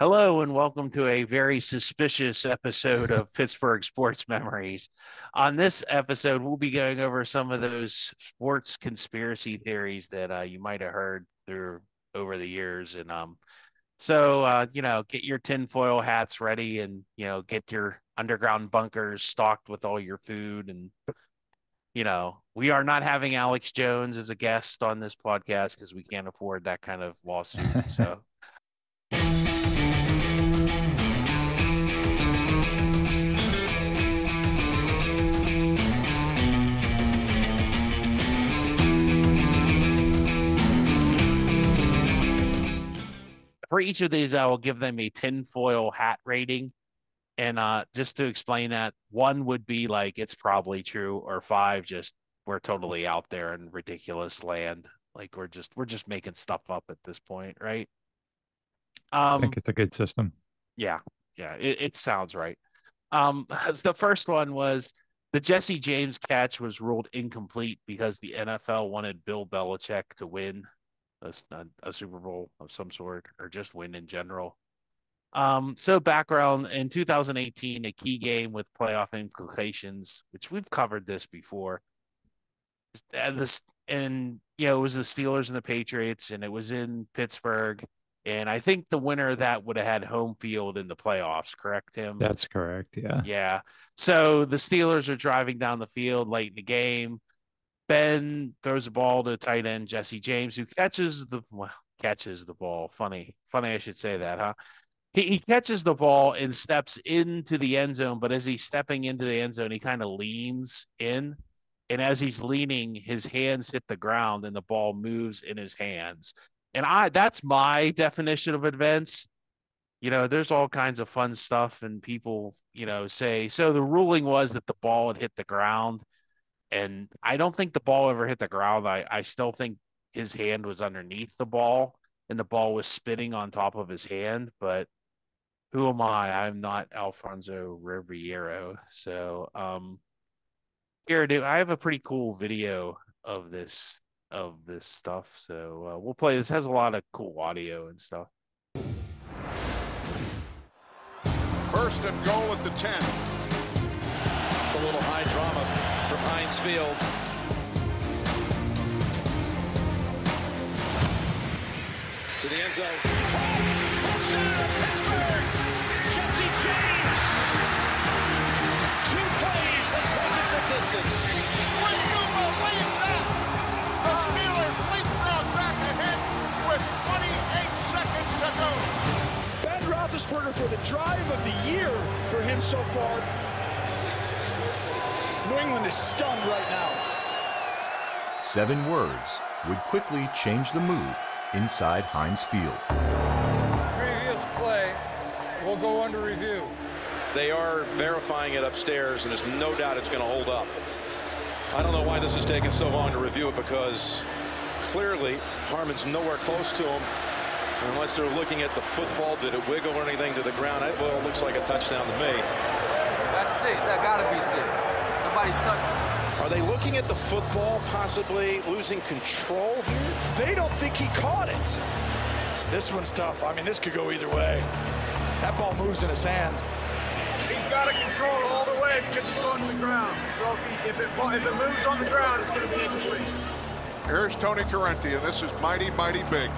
Hello and welcome to a very suspicious episode of Pittsburgh Sports Memories. On this episode, we'll be going over some of those sports conspiracy theories that uh, you might have heard through over the years. And um, so, uh, you know, get your tinfoil hats ready and, you know, get your underground bunkers stocked with all your food. And, you know, we are not having Alex Jones as a guest on this podcast because we can't afford that kind of lawsuit. So. for each of these, I will give them a tinfoil hat rating. And uh, just to explain that, one would be like it's probably true, or five, just we're totally out there in ridiculous land. Like we're just we're just making stuff up at this point, right? Um, I think it's a good system. Yeah, yeah, it, it sounds right. Um, the first one was the Jesse James catch was ruled incomplete because the NFL wanted Bill Belichick to win a, a Super Bowl of some sort or just win in general. Um, so background in 2018, a key game with playoff implications, which we've covered this before. And this and you know, it was the Steelers and the Patriots, and it was in Pittsburgh. And I think the winner of that would have had home field in the playoffs, correct, Tim? That's correct. Yeah. Yeah. So the Steelers are driving down the field late in the game. Ben throws the ball to tight end Jesse James, who catches the well, catches the ball. Funny, funny, I should say that, huh? He, he catches the ball and steps into the end zone, but as he's stepping into the end zone, he kind of leans in. And as he's leaning, his hands hit the ground and the ball moves in his hands. And I that's my definition of events. You know, there's all kinds of fun stuff, and people, you know, say so the ruling was that the ball had hit the ground and I don't think the ball ever hit the ground. I, I still think his hand was underneath the ball and the ball was spinning on top of his hand. But who am I? I'm not Alfonso Ribeiro. So um here, dude, I have a pretty cool video of this of this stuff. So uh, we'll play. This has a lot of cool audio and stuff. First and goal at the 10. A little high drama from Heinz Field. To the end zone. Oh, touchdown, Pittsburgh! Jesse James! Two plays have taken the distance. Would you believe that? The Steelers leapfrog back ahead with 28 seconds to go. Ben Roethlisberger for the drive of the year for him so far. New England is stunned right now. Seven words would quickly change the mood inside Heinz Field. Previous play will go under review. They are verifying it upstairs, and there's no doubt it's going to hold up. I don't know why this is taking so long to review it because clearly Harmon's nowhere close to him. Unless they're looking at the football, did it wiggle or anything to the ground? That ball looks like a touchdown to me. That's six. That got to be six. Nobody touched Are they looking at the football, possibly losing control here? They don't think he caught it. This one's tough. I mean, this could go either way. That ball moves in his hand. He's got to control it all the way because it's going to the ground. So if, he, if, it, if it moves on the ground, it's going to be incomplete. Here's Tony Corrente, and this is mighty, mighty big.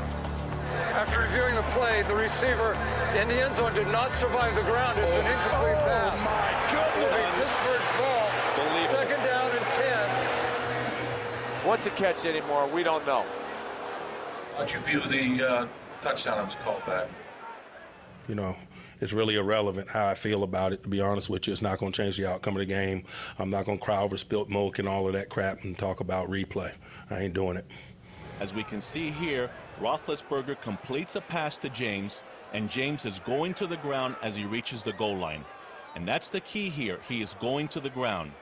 After reviewing the play, the receiver in the end zone did not survive the ground. It's an incomplete oh, pass. Oh, my goodness. Pittsburgh's ball. Second down and 10. What's a catch anymore? We don't know. How'd you view the uh, touchdown that was called back? You know, it's really irrelevant how I feel about it, to be honest with you. It's not going to change the outcome of the game. I'm not going to cry over spilt milk and all of that crap and talk about replay. I ain't doing it. As we can see here, Roethlisberger completes a pass to James, and James is going to the ground as he reaches the goal line. And that's the key here. He is going to the ground.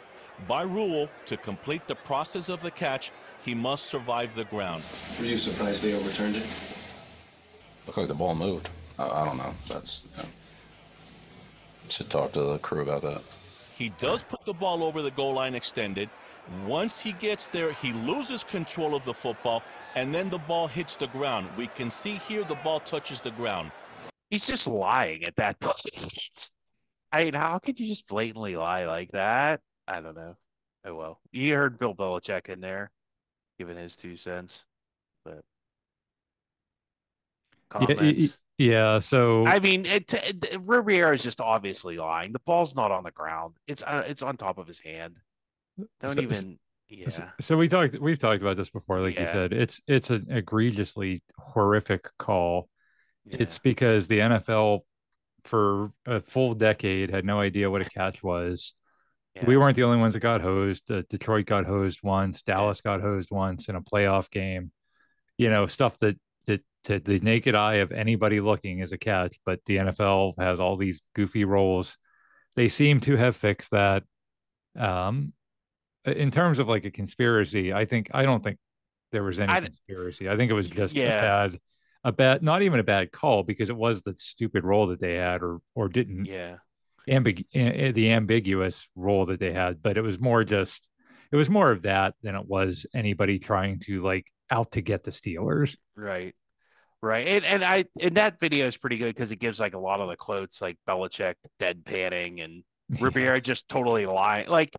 By rule, to complete the process of the catch, he must survive the ground. Were you surprised they overturned it? Looked like the ball moved. I, I don't know. That's. You know, should talk to the crew about that. He does put the ball over the goal line extended. Once he gets there, he loses control of the football, and then the ball hits the ground. We can see here the ball touches the ground. he's just lying at that point. I mean, how could you just blatantly lie like that? I don't know. Oh well. You heard Bill Belichick in there giving his two cents, but comments. Yeah, yeah, so I mean, it, it, Riveron is just obviously lying. The ball's not on the ground. It's uh, it's on top of his hand. Don't So- even. Yeah. So, so we talked we've talked about this before like you said it's it's an egregiously horrific call Yeah. it's because the nfl for a full decade had no idea what a catch was we weren't the only ones that got hosed. Uh, detroit got hosed once dallas got hosed once in a playoff game. You know stuff that that to the naked eye of anybody looking is a catch but the nfl has all these goofy rules they seem to have fixed that. Um in terms of like a conspiracy i think i don't think there was any I- conspiracy. I think it was just a bad a bad not even a bad call because it was the stupid role that they had or or didn't Yeah. Ambig- eh, the ambiguous role that they had but it was more just it was more of that than it was anybody trying to like out to get the steelers Right. Right. And and I and that video is pretty good because it gives like a lot of the quotes like Belichick deadpanning and Riveron just totally lying. Like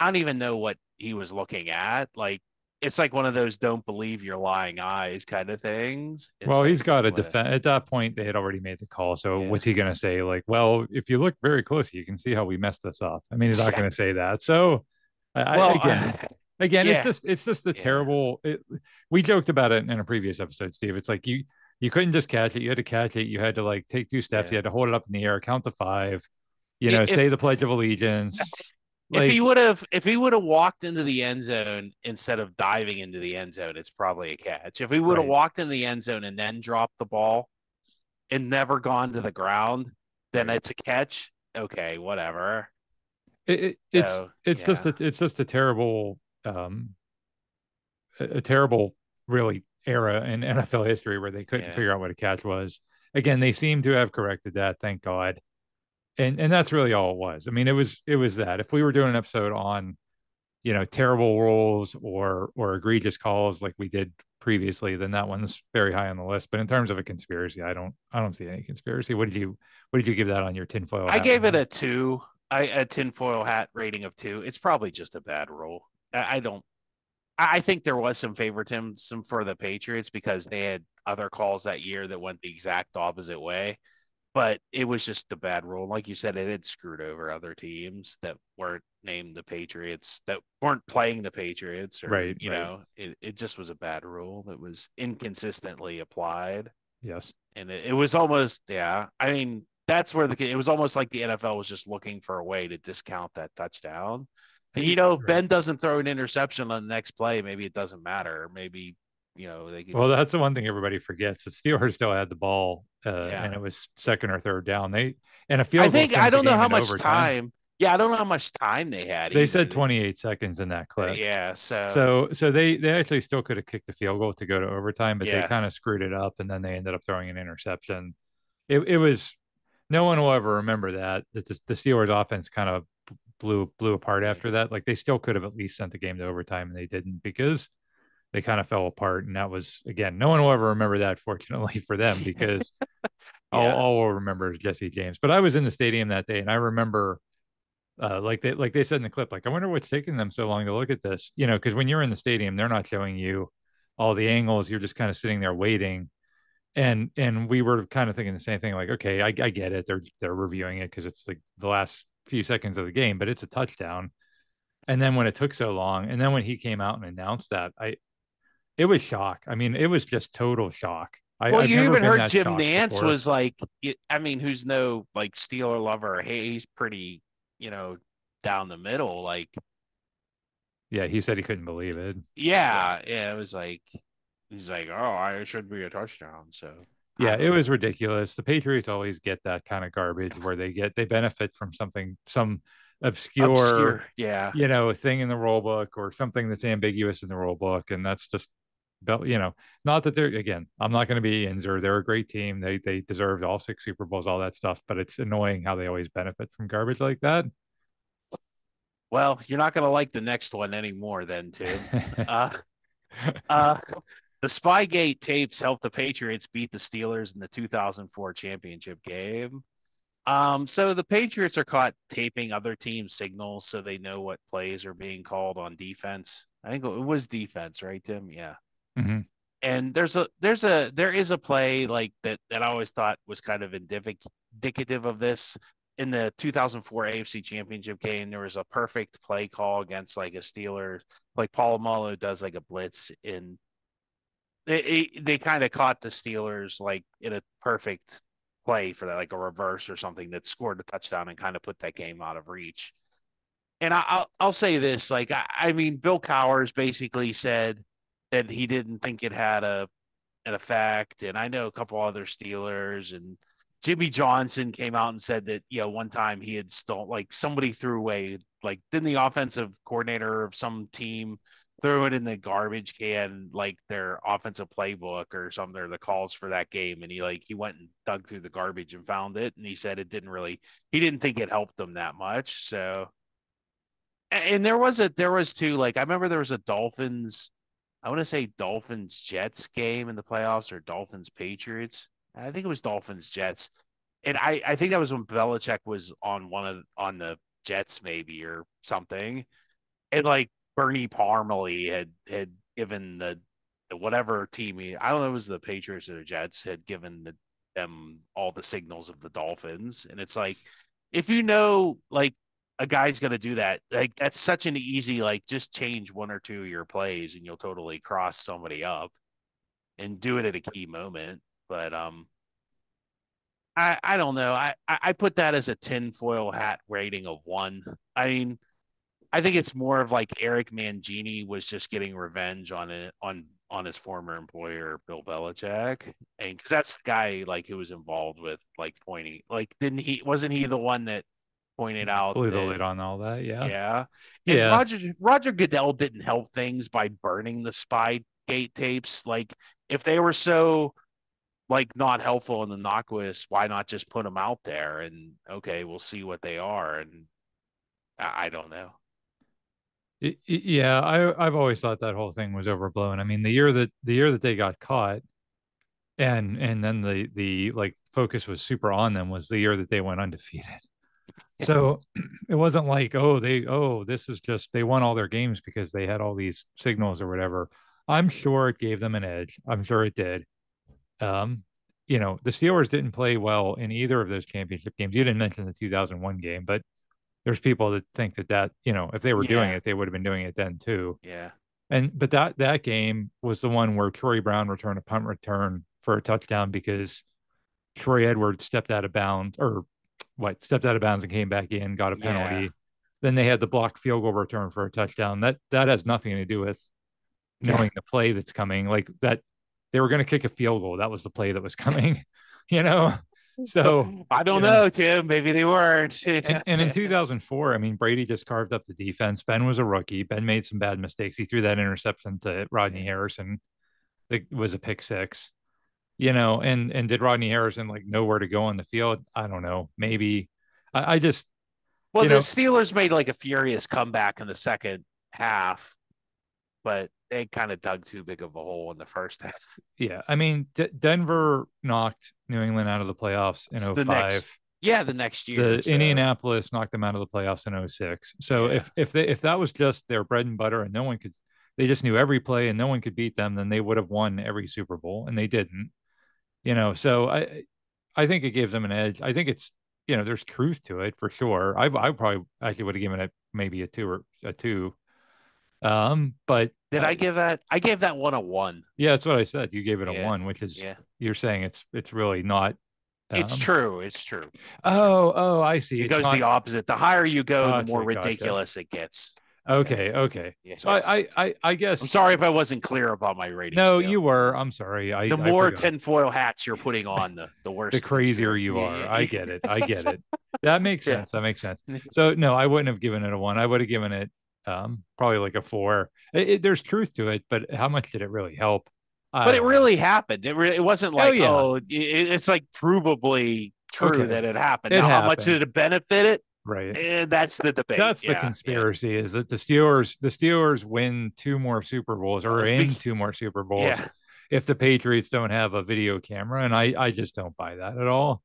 I don't even know what he was looking at. Like it's like one of those don't believe your lying eyes kind of things. It's well like, he's got a defense. at that point they had already made the call so Yeah. what's he going to say like well if you look very closely you can see how we messed this up i mean he's not going to say that so I, Well, I, again again yeah. it's just it's just the Yeah. terrible it, we joked about it in a previous episode steve it's like you you couldn't just catch it you had to catch it you had to like take two steps you had to hold it up in the air count to five you know if- say the pledge of allegiance if he would have if he would have walked into the end zone instead of diving into the end zone, it's probably a catch. If he would have Right. walked in the end zone and then dropped the ball and never gone to the ground, then it's a catch. Okay, whatever. it, it, it's So, it's just a, it's just a terrible um a, a terrible really era in NFL history where they couldn't Yeah. figure out what a catch was. Again, they seem to have corrected that, thank God. And and that's really all it was. I mean, it was it was that. If we were doing an episode on you know terrible rules or or egregious calls like we did previously, then that one's very high on the list. But in terms of a conspiracy, I don't I don't see any conspiracy. What did you what did you give that on your tinfoil? I gave it a two. I a tinfoil hat rating of two. It's probably just a bad rule. I, I don't. I I think there was some favoritism some for the Patriots because they had other calls that year that went the exact opposite way. But it was just a bad rule. Like you said, it had screwed over other teams that weren't named the Patriots, that weren't playing the Patriots, or Right, you right. know, it, it just was a bad rule that was inconsistently applied yes. and it, it was almost yeah i mean that's where the it was almost like the nfl was just looking for a way to discount that touchdown and you know if Right. ben doesn't throw an interception on the next play maybe it doesn't matter maybe you know they could Well, that's the one thing everybody forgets. The Steelers still had the ball, uh, Yeah. and it was second or third down. They and a field. i think i don't know how much overtime. time yeah i don't know how much time they had They said 28 seconds in that clip. yeah so So so they they actually still could have kicked the field goal to go to overtime, but they kind of screwed it up, and then they ended up throwing an interception. It it was no one will ever remember that that the, the Steelers offense kind of blew blew apart after that. Like they still could have at least sent the game to overtime, and they didn't because they kind of fell apart. And that was again, no one will ever remember that. Fortunately for them, because all, Yeah. all we'll remember is Jesse James. But I was in the stadium that day, and I remember uh, like they like they said in the clip, like I wonder what's taking them so long to look at this. You know, because when you're in the stadium, they're not showing you all the angles. You're just kind of sitting there waiting. And and we were kind of thinking the same thing, like, okay, I, I get it. They're they're reviewing it because it's like the last few seconds of the game, but it's a touchdown. And then when it took so long, and then when he came out and announced that, I it was shock. I mean, it was just total shock. I, well, I've you even heard Jim Nantz before. was like, I mean, who's no like Steeler lover? Hey, he's pretty, you know, down the middle. Like, yeah, he said he couldn't believe it. yeah, yeah, it was like, he's like, oh, I should be a touchdown. So, Yeah, it was ridiculous. The Patriots always get that kind of garbage where they get they benefit from something some obscure, obscure. Yeah. you know thing in the rule book or something that's ambiguous in the rule book, and that's just bel- you know not that they're again. I'm not going to be Inzer. They're a great team. They they deserved all six Super Bowls, all that stuff. But it's annoying how they always benefit from garbage like that. Well, you're not going to like the next one anymore, then, Tim. uh, uh, the Spygate tapes helped the Patriots beat the Steelers in the 2004 championship game. Um, so the Patriots are caught taping other teams' signals so they know what plays are being called on defense. I think it was defense, right, Tim? Yeah. Mm-hmm. And there's a there's a there is a play like that that I always thought was kind of indicative of this. In the 2004 AFC Championship game, there was a perfect play call against like a Steeler, like Polamalu does like a blitz in they they kind of caught the Steelers like in a perfect play for that, like a reverse or something that scored a touchdown and kind of put that game out of reach. And I, will I'll say this, like I, I mean, Bill Cowher basically said that he didn't think it had a an effect, and I know a couple other Steelers and Jimmy Johnson came out and said that you know one time he had stole like somebody threw away like then the offensive coordinator of some team threw it in the garbage can like their offensive playbook or something or the calls for that game? And he like he went and dug through the garbage and found it. And he said it didn't really he didn't think it helped them that much. So and there was a there was two like I remember there was a Dolphins I want to say Dolphins Jets game in the playoffs or Dolphins Patriots. I think it was Dolphins Jets. And I I think that was when Belichick was on one of on the Jets maybe or something. And like Bernie Parmalee had had given the, whatever team he, I don't know it was the Patriots or the Jets had given the, them all the signals of the Dolphins, and it's like if you know like a guy's going to do that, like that's such an easy like just change one or two of your plays and you'll totally cross somebody up and do it at a key moment. But um, I I don't know. I I put that as a tinfoil hat rating of one. I mean I think it's more of like Eric Mangini was just getting revenge on it on on his former employer Bill Belichick, and because that's the guy like who was involved with like pointing like didn't he wasn't he the one that pointed out blew that, lid on all that yeah. Yeah. And yeah. Roger Roger Goodell didn't help things by burning the spy gate tapes. Like if they were so like not helpful and innocuous why not just put them out there and okay we'll see what they are and I, I don't know. It, it, yeah, I I've always thought that whole thing was overblown. I mean, the year that the year that they got caught, and and then the the like focus was super on them was the year that they went undefeated. So it wasn't like oh they oh this is just they won all their games because they had all these signals or whatever. I'm sure it gave them an edge. I'm sure it did. Um, you know, the Steelers didn't play well in either of those championship games. You didn't mention the 2001 game, but there's people that think that that you know if they were yeah. doing it they would have been doing it then too yeah and but that that game was the one where Troy Brown returned a punt return for a touchdown because Troy Edwards stepped out of bounds or what stepped out of bounds and came back in got a penalty yeah. then they had the block field goal return for a touchdown that that has nothing to do with knowing the play that's coming like that they were going to kick a field goal that was the play that was coming you know so I don't know, know, Tim. Maybe they weren't. and, and, in 2004, I mean, Brady just carved up the defense. Ben was a rookie. Ben made some bad mistakes. He threw that interception to Rodney Harrison. It was a pick six, you know. And and did Rodney Harrison like know where to go on the field? I don't know. Maybe. I, I just. Well, the know, Steelers made like a furious comeback in the second half, but they kind of dug too big of a hole in the first half. Yeah, I mean, D- Denver knocked New England out of the playoffs in 05. Next, yeah, the next year. The so. Indianapolis knocked them out of the playoffs in 06. So yeah. if if they if that was just their bread and butter and no one could they just knew every play and no one could beat them, then they would have won every Super Bowl and they didn't. You know, so I I think it gives them an edge. I think it's you know, there's truth to it for sure. I I probably actually would have given it maybe a two or a two um, but did I give that? I gave that one a one. Yeah, that's what I said. You gave it a yeah. one, which is yeah. You're saying it's it's really not. Um, it's true. It's true. It's oh, true. oh, I see. It it's goes not... the opposite. The higher you go, gotcha, the more ridiculous gotcha. it gets. Okay, okay. Yeah, so I, I, I guess I'm sorry if I wasn't clear about my rating. No, scale. you were. I'm sorry. I, the more tinfoil hats you're putting on, the the worse. the crazier you are. I get it. I get it. That makes sense. Yeah. That makes sense. So no, I wouldn't have given it a one. I would have given it um, probably like a four. It, it, there's truth to it, but how much did it really help? but it really happened. It, re- it wasn't like, oh, yeah. oh it, it's like provably true okay. that it happened. It now, happened. how much did it benefit it? Right. And that's the debate. That's yeah, the conspiracy is that the Steelers, the Steelers win two more Super Bowls or in two more Super Bowls. if the Patriots don't have a video camera, and I I just don't buy that at all.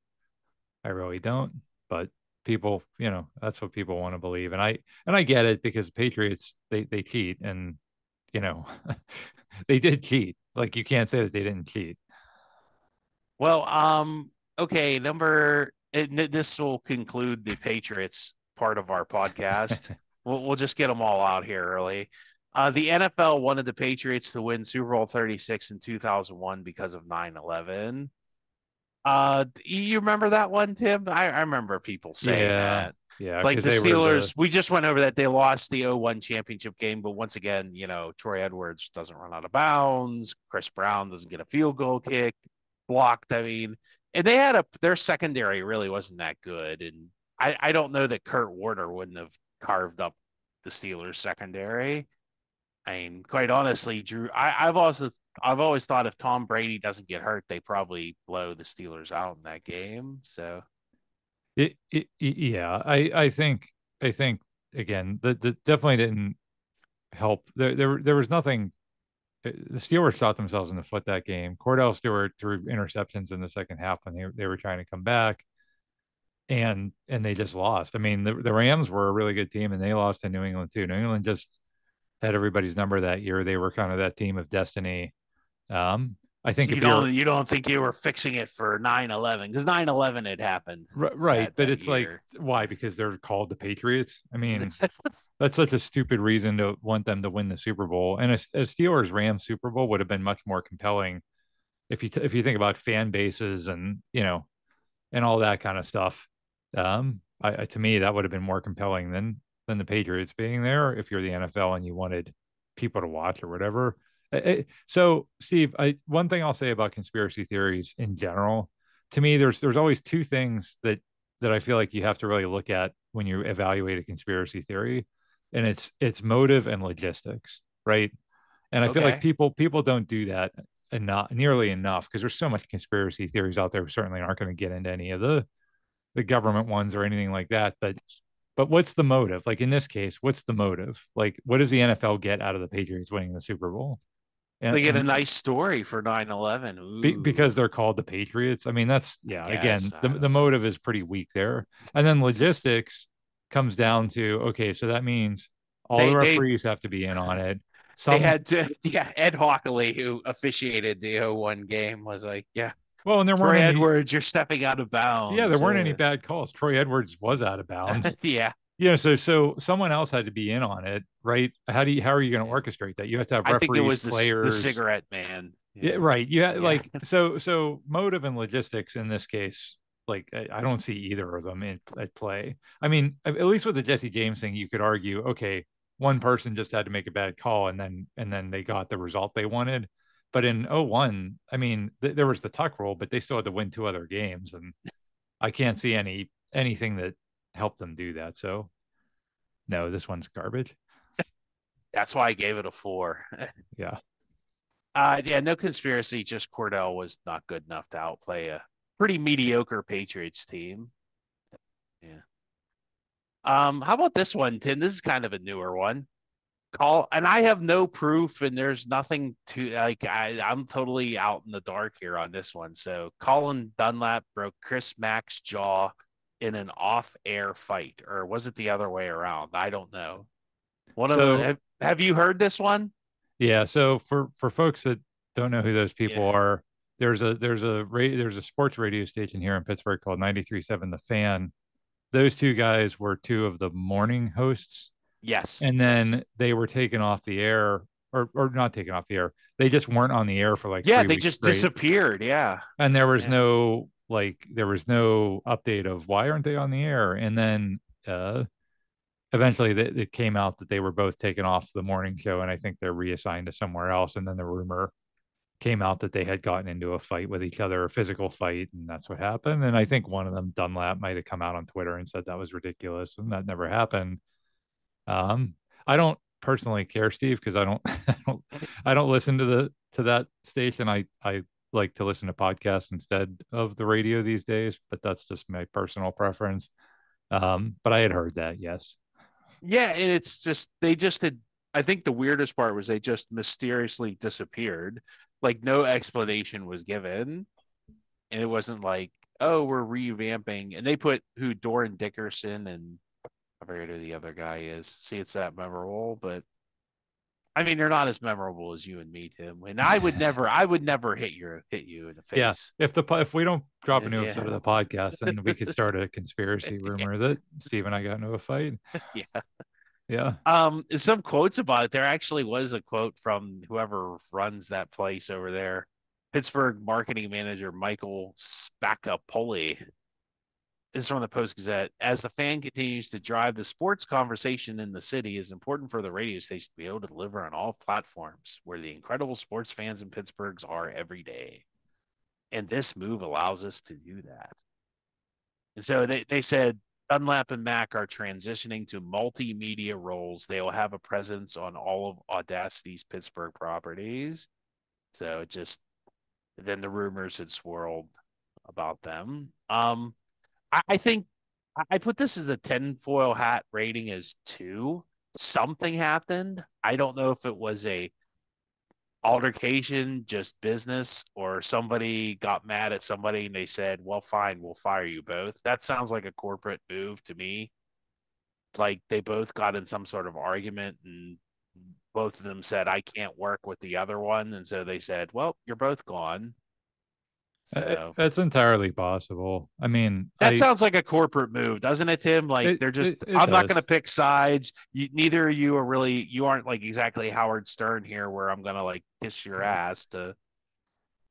I really don't. But people, you know, that's what people want to believe, and I and I get it because Patriots they they cheat, and you know, they did cheat. Like you can't say that they didn't cheat. Well, um, okay, number it, this will conclude the Patriots part of our podcast. we'll, we'll just get them all out here early. Uh, the NFL wanted the Patriots to win Super Bowl 36 in 2001 because of 9 11. Uh, you remember that one, Tim? I, I remember people saying Yeah, that. yeah, like the were the- Steelers, we just went over that. They lost the 01 championship game, but once again, you know, Troy Edwards doesn't run out of bounds. Kris Brown doesn't get a field goal kick blocked. I mean, and they had a their secondary really wasn't that good. And I, I don't know that Kurt Warner wouldn't have carved up the Steelers secondary. I mean, quite honestly, Drew, I, I've also I've always thought if Tom Brady doesn't get hurt, they probably blow the Steelers out in that game. So It, it, yeah, I, I think, I think again, that that definitely didn't help. There, there, there was nothing. Uh, The Steelers shot themselves in the foot that game. Kordell Stewart threw interceptions in the second half when they they were trying to come back, and and they just lost. I mean, the the Rams were a really good team, and they lost to New England too. New England just had everybody's number that year. They were kind of that team of destiny. Um, I think you if you're don't you don't think you were fixing it for 9-11 because 9-11 had happened. Right, right. but it's like why? Because they're called the Patriots. I mean, that's such a stupid reason to want them to win the Super Bowl. And a, a Steelers Rams Super Bowl would have been much more compelling if you t- if you think about fan bases and you know and all that kind of stuff. Um, I, I to me that would have been more compelling than than the Patriots being there if you're the NFL and you wanted people to watch or whatever. So, Steve, I one thing I'll say about conspiracy theories in general, to me, there's there's always two things that that I feel like you have to really look at when you evaluate a conspiracy theory, and it's it's motive and logistics, right? And I feel like people people don't do that enough, nearly enough, because there's so much conspiracy theories out there. We certainly aren't going to get into any of the the government ones or anything like that, but but what's the motive? Like in this case, what's the motive? Like, what does the NFL get out of the Patriots winning the Super Bowl? And- They get a nice story for 9-11. be, because they're called the Patriots. I mean, that's yeah. Again, guess, I the, the motive is pretty weak there, and then logistics comes down to okay, so that means all They- the they- referees have to be in on it. they Some, had to yeah, Ed Hochuli, who officiated the 01 game, was like, Yeah, well, and there Troy weren't any, Edwards, you're stepping out of bounds. yeah, there weren't any bad calls. Troy Edwards was out of bounds. yeah. Yeah, so so someone else had to be in on it, right? How do you how are you going to orchestrate that? You have to have referees, I think it was the, the cigarette man. Yeah, right. Yeah, Yeah. like so so motive and logistics in this case, like I, I don't see either of them in at play. I mean, at least with the Jesse James thing, you could argue, okay, one person just had to make a bad call and then and then they got the result they wanted. But in 01, I mean, th- there was the tuck rule, but they still had to win two other games, and I can't see any anything that helped them do that. So, no, this one's garbage. That's why I gave it a four. Yeah. Uh, yeah, no conspiracy. Just Kordell was not good enough to outplay a pretty mediocre Patriots team. Yeah. Um, how about this one, Tim? This is kind of a newer one. Call, and I have no proof, and there's nothing to like. I, I'm totally out in the dark here on this one. So, Colin Dunlap broke Chris Mack's jaw in an off-air fight, or was it the other way around? I don't know. One of So- the, have, have you heard this one? Yeah. So for for folks that don't know who those people Yeah. are, there's a there's a there's a sports radio station here in Pittsburgh called 93.7 The Fan. Those two guys were two of the morning hosts, Yes. and then they were taken off the air, or or not taken off the air. They just weren't on the air for like yeah, they just straight. disappeared. Yeah. and there was Yeah. no like there was no update of why aren't they on the air? And then uh eventually they, it came out that they were both taken off the morning show and i think they're reassigned to somewhere else. And then the rumor came out that they had gotten into a fight with each other a physical fight and that's what happened. And i think one of them dunlap might have come out on twitter and said that was ridiculous and that never happened. Um i don't personally care steve because i don't i don't i don't listen to the to that station. I i like to listen to podcasts instead of the radio these days, but that's just my personal preference. Um, but I had heard that, yes. Yeah, and it's just they just had. I think the weirdest part was they just mysteriously disappeared. like no explanation was given, and it wasn't like, oh, we're revamping, and they put who Dorin Dickerson and I forget who the other guy is. See, it's that memorable, but I mean, they're not as memorable as you and me, Tim. And I would never, I would never hit your hit you in the face. Yeah, if the if we don't drop a new Yeah. episode of the podcast, then we could start a conspiracy rumor that Steve and I got into a fight. yeah. Yeah, Um, some quotes about it. There actually was a quote from whoever runs that place over there, Pittsburgh marketing manager Michael Spacciapolli. Is from the Post Gazette. As the fan continues to drive the sports conversation in the city, is important for the radio station to be able to deliver on all platforms where the incredible sports fans in Pittsburgh's are every day. And this move allows us to do that. And so they, they said Dunlap and Mack are transitioning to multimedia roles. They will have a presence on all of Audacy's Pittsburgh properties. So it just then the rumors had swirled about them. Um, I, think I- I put this as a tinfoil hat rating as two. Something happened. I don't know if it was a altercation, just business, or somebody got mad at somebody and they said, Well, fine, we'll fire you both. That sounds like a corporate move to me. Like they both got in some sort of argument and both of them said, I can't work with the other one. And so they said, Well, you're both gone. Uh, So that's entirely possible. I mean, that I- sounds like a corporate move, doesn't it, Tim? Like It- they're just it- it I'm not gonna pick sides. You neither of you are really you aren't like exactly Howard Stern here where I'm gonna like kiss your ass to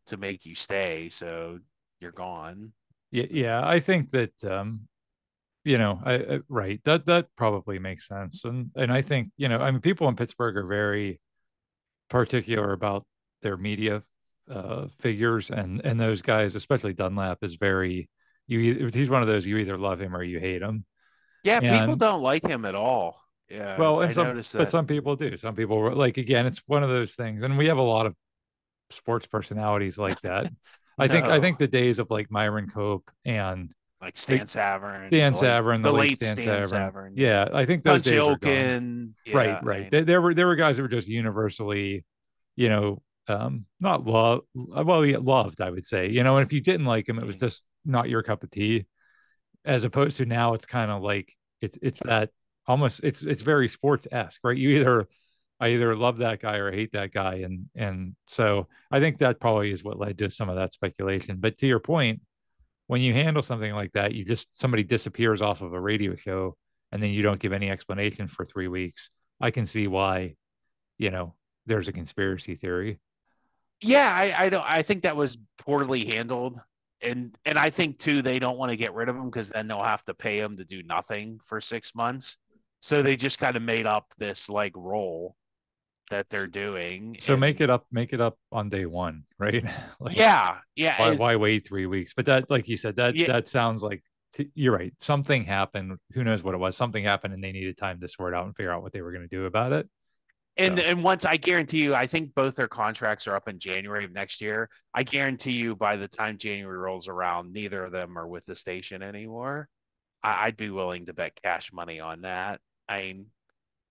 to make you stay. So you're gone. Yeah, yeah, I think that um, you know, I, I right that that probably makes sense, and and I think you know, I mean, people in Pittsburgh are very particular about their media uh, figures, and and those guys, especially Dunlap, is very you. He's one of those you either love him or you hate him. Yeah, people don't like him at all. Yeah. well, and I some, but some people do. Some people were- like again, it's one of those things, and we have a lot of sports personalities like that. I think I think the days of like Myron Cope and like Stan Savran, late- Savran, the the, late Stan, Stan Savran. Savran, Yeah, I think those Tunch days. Ilkin, yeah, right, I right. mean- There, there were there were guys that were just universally, you know, um, not love, well, yeah, loved. I would say, you know, and if you didn't like him, it Mm. was just not your cup of tea. As opposed to now, it's kind of like it's it's that almost it's it's very sports esque, right? You either I either love that guy or hate that guy, and and so I think that probably is what led to some of that speculation. But to your point, when you handle something like that, you just somebody disappears off of a radio show and then you don't give any explanation for three weeks. I can see why, you know, there's a conspiracy theory. Yeah, I, I don't. I think that was poorly handled, and and I think too they don't want to get rid of him because then they'll have to pay him to do nothing for six months. So they just kind of made up this like role that they're doing. So and- make it up, make it up on day one, right? like, yeah, yeah. Why, why wait three weeks? But that, like you said, that Yeah. that sounds like t- you're right. Something happened. Who knows what it was? Something happened, and they needed time to sort out and figure out what they were going to do about it. And So- and once I guarantee you, I think both their contracts are up in January of next year. I guarantee you, by the time January rolls around, neither of them are with the station anymore. I, I'd be willing to bet cash money on that. I mean,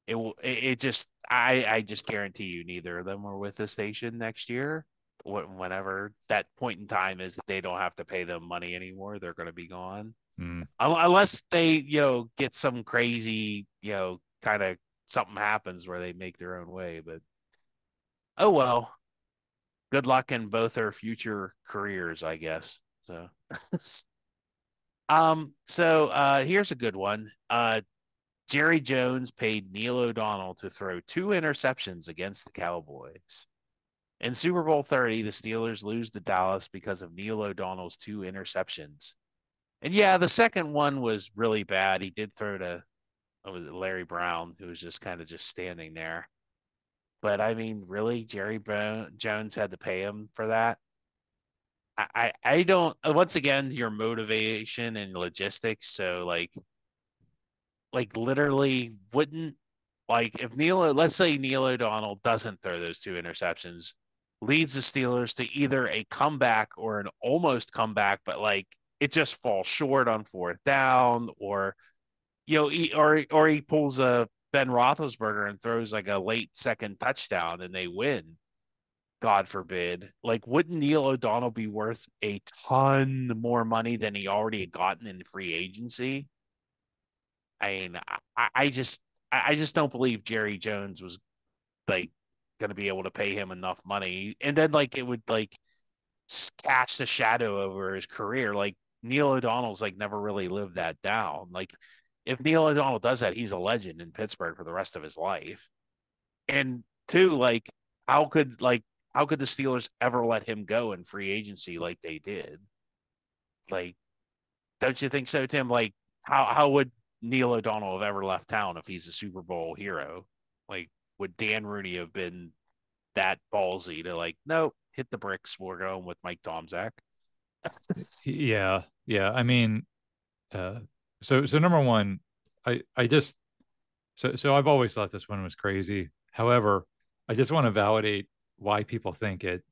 it will. It, it just, I, I just guarantee you, neither of them are with the station next year. Wh- Whenever that point in time is, that they don't have to pay them money anymore. They're going to be gone. Mm. Un- unless they you know get some crazy you know kind of something happens where they make their own way but oh well. Good luck in both their future careers i guess so. Um so uh here's a good one. Uh jerry jones paid neil o'donnell to throw two interceptions against the cowboys. In super bowl 30 the steelers lose to dallas because of neil o'donnell's two interceptions. And yeah, the second one was really bad. He did throw to was it, Larry Brown, who was just kind of just standing there. But I mean, really, Jerry Bo- Jones had to pay him for that. I, I, I don't. uh, Once again, your motivation and logistics. So like, like literally, wouldn't like if Neil, let's say Neil O'Donnell doesn't throw those two interceptions, leads the Steelers to either a comeback or an almost comeback, but like it just falls short on fourth down, or you know, he, or or he pulls a Ben Roethlisberger and throws like a late second touchdown and they win. God forbid, like wouldn't Neil O'Donnell be worth a ton more money than he already had gotten in free agency? I mean, I, I just I just don't believe Jerry Jones was like going to be able to pay him enough money, and then like it would like cast a shadow over his career. Like Neil O'Donnell's like never really lived that down. Like if Neil O'Donnell does that, he's a legend in Pittsburgh for the rest of his life. And two, like how could like how could the Steelers ever let him go in free agency like they did? Like, don't you think so, Tim? Like, how how would Neil O'Donnell have ever left town if he's a Super Bowl hero? Like, would Dan Rooney have been that ballsy to like, nope, hit the bricks. We're going with Mike Tomczak. yeah, yeah. I mean, uh, so so number one, I I just so so I've always thought this one was crazy. However, I just want to validate why people think it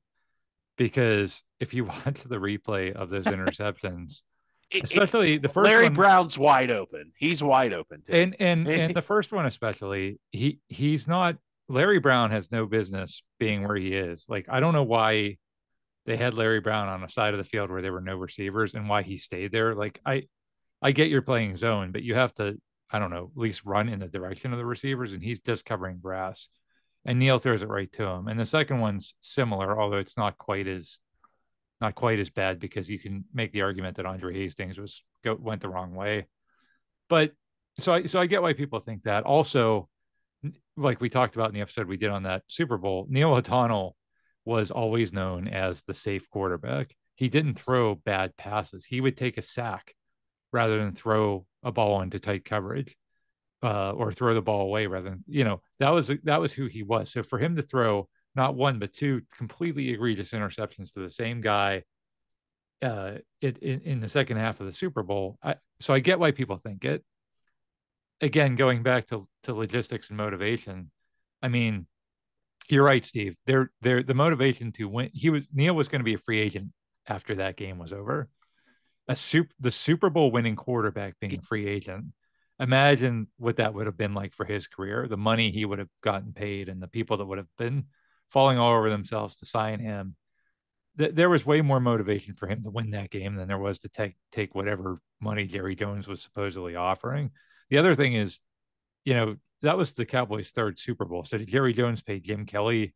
because if you watch the replay of those interceptions, especially the first Larry one, Brown's wide open. He's wide open. Too. and and and the first one especially, he he's not Larry Brown has no business being where he is. Like I don't know why they had Larry Brown on a side of the field where there were no receivers and why he stayed there. Like I I get you're playing zone, but you have to I don't know, at least run in the direction of the receivers and he's just covering grass. And Neil throws it right to him. And the second one's similar, although it's not quite as not quite as bad because you can make the argument that Andre Hastings was go, went the wrong way. But so I so I get why people think that. Also, like we talked about in the episode we did on that Super Bowl, Neil O'Donnell was always known as the safe quarterback. He didn't throw bad passes. He would take a sack rather than throw a ball into tight coverage uh, or throw the ball away rather than you know that was that was who he was. So for him to throw not one but two completely egregious interceptions to the same guy uh, it, in, in the second half of the Super Bowl, I, so I get why people think it. Again, going back to to logistics and motivation, I mean, you're right, Steve. There, there, the motivation to win. He was Neil was going to be a free agent after that game was over. A super, the Super Bowl winning quarterback being a free agent imagine what that would have been like for his career, the money he would have gotten paid, and the people that would have been falling all over themselves to sign him. Th- there was way more motivation for him to win that game than there was to take take whatever money Jerry Jones was supposedly offering. The other thing is, you know, that was the Cowboys' third Super Bowl. So did Jerry Jones pay Jim Kelly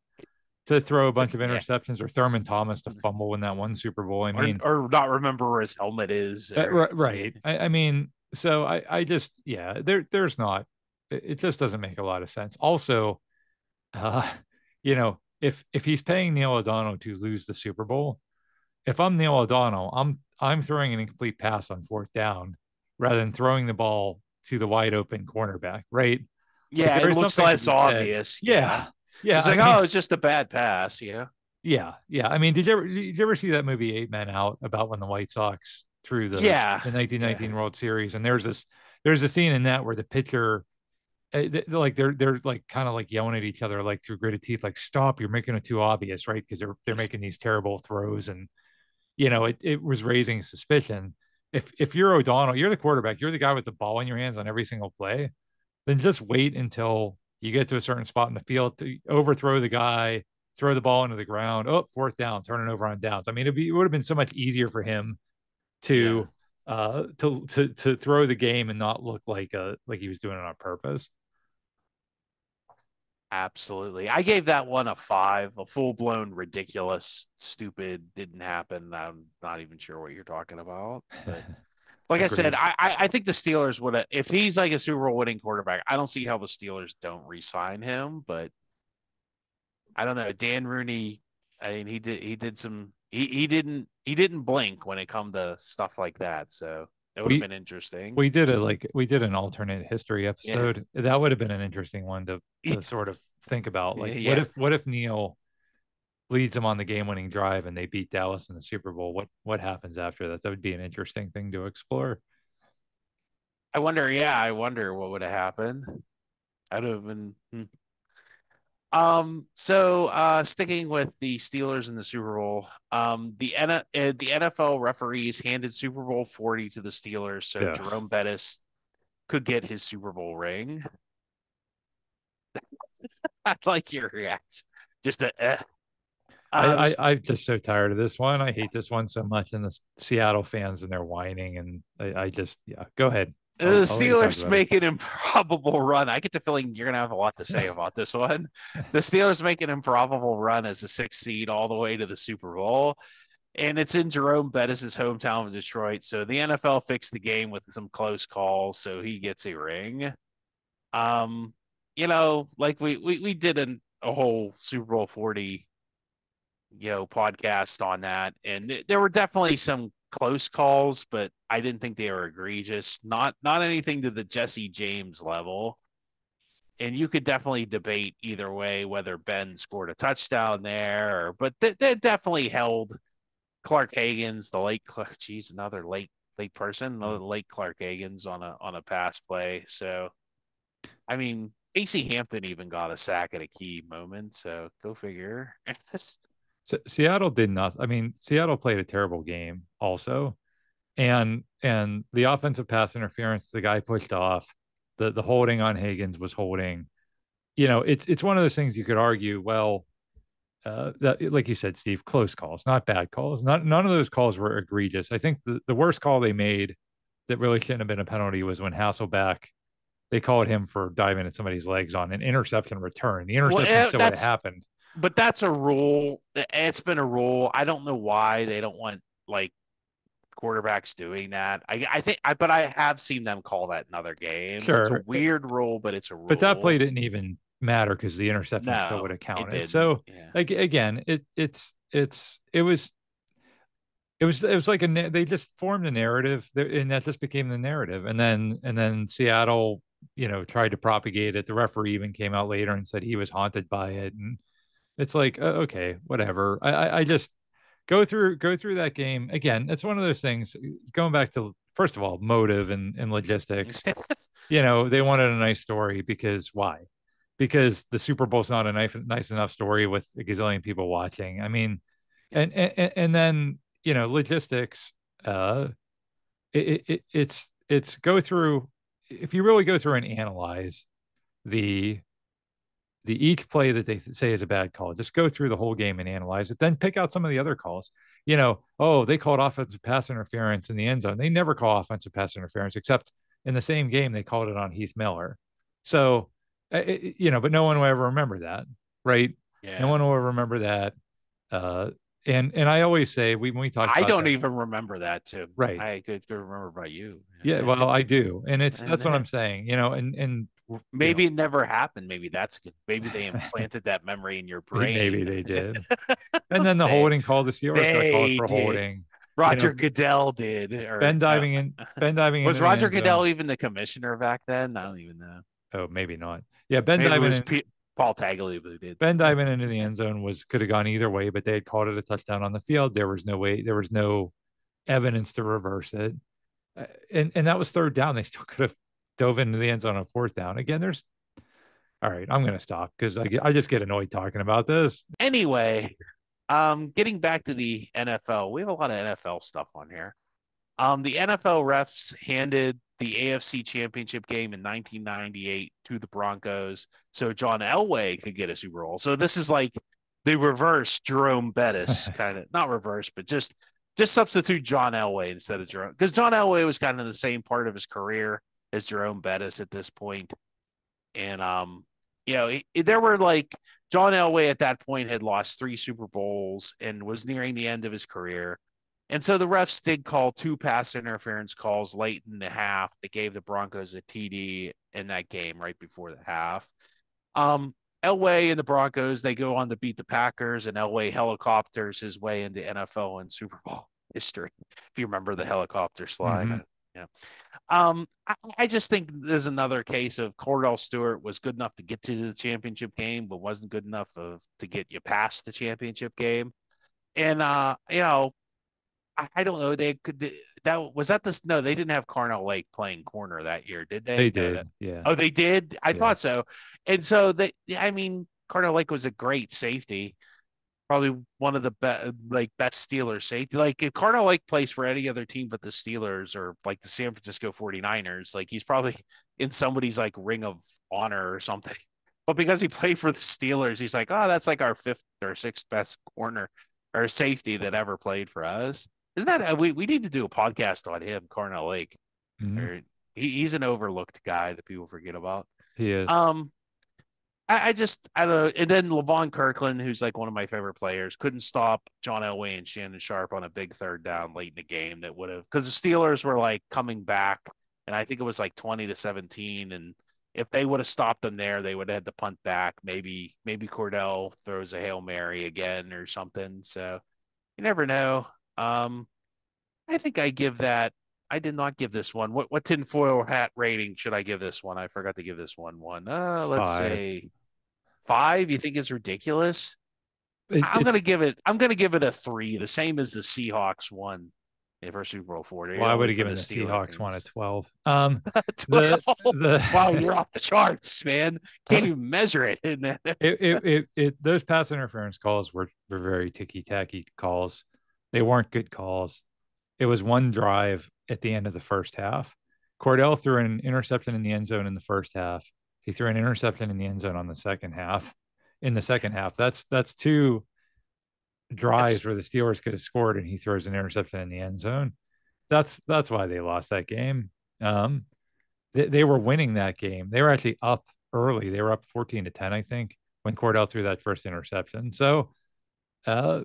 to throw a bunch of interceptions, or Thurman Thomas to fumble in that one Super Bowl? I mean, or, or not remember where his helmet is. uh, or- right, right. I, I mean, so I, I just, yeah, there, there's not. It, just doesn't make a lot of sense. Also, uh, you know, if if he's paying Neil O'Donnell to lose the Super Bowl, if I'm Neil O'Donnell, I'm I'm throwing an incomplete pass on fourth down rather than throwing the ball to the wide open cornerback, right? Yeah, Like, it looks less said. obvious. Yeah, yeah. It's I like, mean- oh, it's just a bad pass. Yeah. Yeah, yeah. I mean, did you ever did you ever see that movie Eight Men Out about when the White Sox threw the Yeah. the 1919 World Series? And there's this there's a scene in that where the pitcher, uh, they're like they're they're like kind of like yelling at each other like through gritted teeth, like stop, you're making it too obvious, right? Because they're they're making these terrible throws, and you know it it was raising suspicion. If if you're O'Donnell, you're the quarterback, you're the guy with the ball in your hands on every single play, then just wait until you get to a certain spot in the field to overthrow the guy, throw the ball into the ground. Oh, fourth down, turn it over on downs. I mean, it'd be, it would have been so much easier for him to uh to to to throw the game and not look like uh like he was doing it on purpose. Absolutely. I gave that one a five, a full blown, ridiculous, stupid, didn't happen. I'm not even sure what you're talking about. But like I said, I, I think the Steelers would have, if he's like a Super Bowl winning quarterback, I don't see how the Steelers don't re sign him. But I don't know. Dan Rooney, I mean, he did, he did some, he, he didn't, he didn't blink when it come to stuff like that. So it would have been interesting. We did a like we did an alternate history episode. That would have been an interesting one to, to sort of think about. Like, what if what if Neil leads them on the game winning drive and they beat Dallas in the Super Bowl? What what happens after that? That would be an interesting thing to explore. I wonder, yeah, I wonder what would have happened. I'd have been. hmm. Um. So, uh, sticking with the Steelers in the Super Bowl, um, the N- uh, the NFL referees handed Super Bowl forty to the Steelers, so Yeah. Jerome Bettis could get his Super Bowl ring. I like your reaction. Just a. Eh. I, Um, I, I'm just so tired of this one. I hate this one so much, and the Seattle fans and their whining, and I, I just yeah. Go ahead. I'll- the I'll talk Steelers about it. make an improbable run. I get the feeling you're gonna have a lot to say about this one. The Steelers make an improbable run as a sixth seed all the way to the Super Bowl. And it's in Jerome Bettis' hometown of Detroit. So the NFL fixed the game with some close calls, so he gets a ring. Um, you know, like we we, we did an, a whole Super Bowl 40 you know podcast on that. And th- there were definitely some close calls but i didn't think they were egregious. Not not anything to the jesse james level. And you could definitely debate either way whether ben scored a touchdown there or but they definitely held clark haggans the late clark geez another late late person another mm. late clark haggans on a on a pass play. So i mean casey hampton even got a sack at a key moment so go figure Se- Seattle did nothing. I mean, Seattle played a terrible game also. And and the offensive pass interference, the guy pushed off, the the holding on Higgins was holding. You know, it's it's one of those things you could argue, well, uh, that like you said, Steve, close calls, not bad calls. Not none of those calls were egregious. I think the, the worst call they made that really shouldn't have been a penalty was when Hasselbeck they called him for diving at somebody's legs on an interception return. The interception still would have happened. But that's a rule. It's been a rule. I don't know why they don't want like quarterbacks doing that. I I think I but I have seen them call that in other games. It's a weird rule, but it's a rule. But that play didn't even matter because the interception still would have counted. So Yeah. ag- again, it it's it's it was it was it was like a they just formed a narrative and that just became the narrative. And then and then Seattle, you know, tried to propagate it. The referee even came out later and said he was haunted by it. And it's like uh, okay, whatever. I I, I just go through go through that game again. It's one of those things. Going back to first of all motive and and logistics you know, they wanted a nice story because why? Because the Super Bowl's not a nice, nice enough story with a gazillion people watching. I mean, and and, and then you know, logistics. Uh, it, it it's it's go through. If you really go through and analyze the the each play that they say is a bad call, just go through the whole game and analyze it. Then pick out some of the other calls. You know, oh, they called offensive pass interference in the end zone. They never call offensive pass interference except in the same game they called it on Heath Miller. So, it- you know, but no one will ever remember that, right? Yeah. No one will ever remember that. Uh, and and I always say we when we talk. I don't that- even remember that too. Right. I could, could remember about you. Yeah, well, I do, and it's And that's what I'm saying. You know, and and you Maybe it never happened. Maybe that's good. Maybe they implanted that memory in your brain. maybe they did. and then the They- holding call, the Steelers got called for did. holding. Roger You know, Goodell did. Or, Ben diving in, Ben diving was into the Roger end zone. Goodell even the commissioner back then? I don't even know. Oh, maybe not. Yeah, Ben Maybe diving was in, P- Paul Tagliabue did. Ben diving into the end zone was could have gone either way, but they had called it a touchdown on the field. There was no way, there was no evidence to reverse it, Uh, and and that was third down. They still could have dove into the end zone on fourth down. Again, there's. All right, I'm going to stop because I get, I just get annoyed talking about this. Anyway, um, getting back to the NFL, we have a lot of NFL stuff on here. Um, the NFL refs handed the AFC Championship game in 1998 to the Broncos, so John Elway could get a Super Bowl. So this is like the reverse Jerome Bettis kind of, not reverse, but just just substitute John Elway instead of Jerome because John Elway was kind of the same part of his career as Jerome Bettis at this point, and um, you know, it- it- there were like John Elway at that point had lost three Super Bowls and was nearing the end of his career. And so the refs did call two pass interference calls late in the half that gave the Broncos a TD in that game right before the half. Um, Elway and the Broncos, they go on to beat the Packers, and Elway helicopters his way into NFL and Super Bowl history. If you remember the helicopter slide. Mhm. Yeah. Um, I, I just think there's another case of Kordell Stewart was good enough to get to the championship game, but wasn't good enough of to get you past the championship game. And uh, you know, I, I don't know. They could that was that this no, they didn't have Carnell Lake playing corner that year, did they? They did, yeah. Oh, they did. I Yeah. thought so. And so they, I mean, Carnell Lake was a great safety, probably one of the best, like best Steelers safety. Like if Carnell Lake plays for any other team but the Steelers or like the San Francisco 49ers, like he's probably in somebody's like ring of honor or something but because he played for the Steelers, he's like, oh, that's like our fifth or sixth best corner or safety that ever played for us. Isn't that uh, we we need to do a podcast on him, Carnell Lake. Mhm. Or he, he's an overlooked guy that people forget about. He is. Um, I, I just I don't know. And then Levon Kirkland, who's like one of my favorite players, couldn't stop John Elway and Shannon Sharpe on a big third down late in the game that would have because the Steelers were like coming back, and I think it was like twenty to seventeen, and if they would have stopped them there, they would have had to punt back. Maybe maybe Kordell throws a hail mary again or something. So you never know. Um, I think I give that. I did not give this one. What what tinfoil hat rating should I give this one? I forgot to give this one one. Uh, let's Five. say five. You think it's ridiculous? It- I'm it's- gonna give it. I'm gonna give it a three, the same as the Seahawks one for Super Bowl forty. Well, I would have given the Steelers Seahawks one a 12. Um, 12. the, the, wow, you're off the charts, man. Can't even measure it? it, it, it, it, those pass interference calls were, were very ticky tacky calls. They weren't good calls. It was one drive at the end of the first half. Kordell threw an interception in the end zone in the first half. He threw an interception in the end zone on the second half. In the second half, that's that's two drives It's- where the Steelers could have scored, and he throws an interception in the end zone. That's that's why they lost that game. Um, they, they were winning that game. They were actually up early. They were up 14 to 10, I think, when Kordell threw that first interception. So, uh,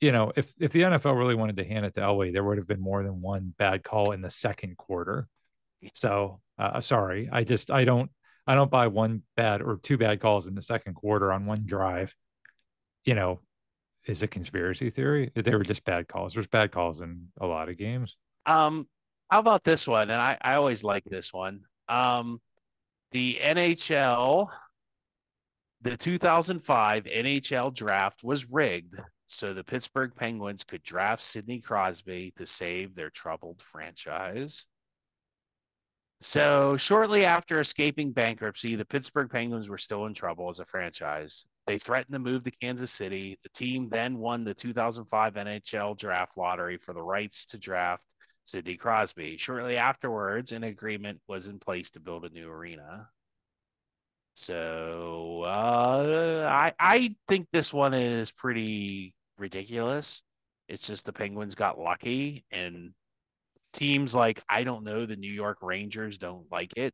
you know, if if the NFL really wanted to hand it to Elway, there would have been more than one bad call in the second quarter. So, uh, sorry, I just I don't I don't buy one bad or two bad calls in the second quarter on one drive. You know, is a conspiracy theory. They were just bad calls. There's bad calls in a lot of games. Um, how about this one? And I, I always like this one. Um, the NHL, the 2005 NHL draft was rigged so the Pittsburgh Penguins could draft Sidney Crosby to save their troubled franchise. So, shortly after escaping bankruptcy, the Pittsburgh Penguins were still in trouble as a franchise. They threatened to move to Kansas City. The team then won the 2005 NHL draft lottery for the rights to draft Sidney Crosby. Shortly afterwards, an agreement was in place to build a new arena. So, uh, I I think this one is pretty ridiculous. It's just the Penguins got lucky and teams like I don't know the New York Rangers don't like it,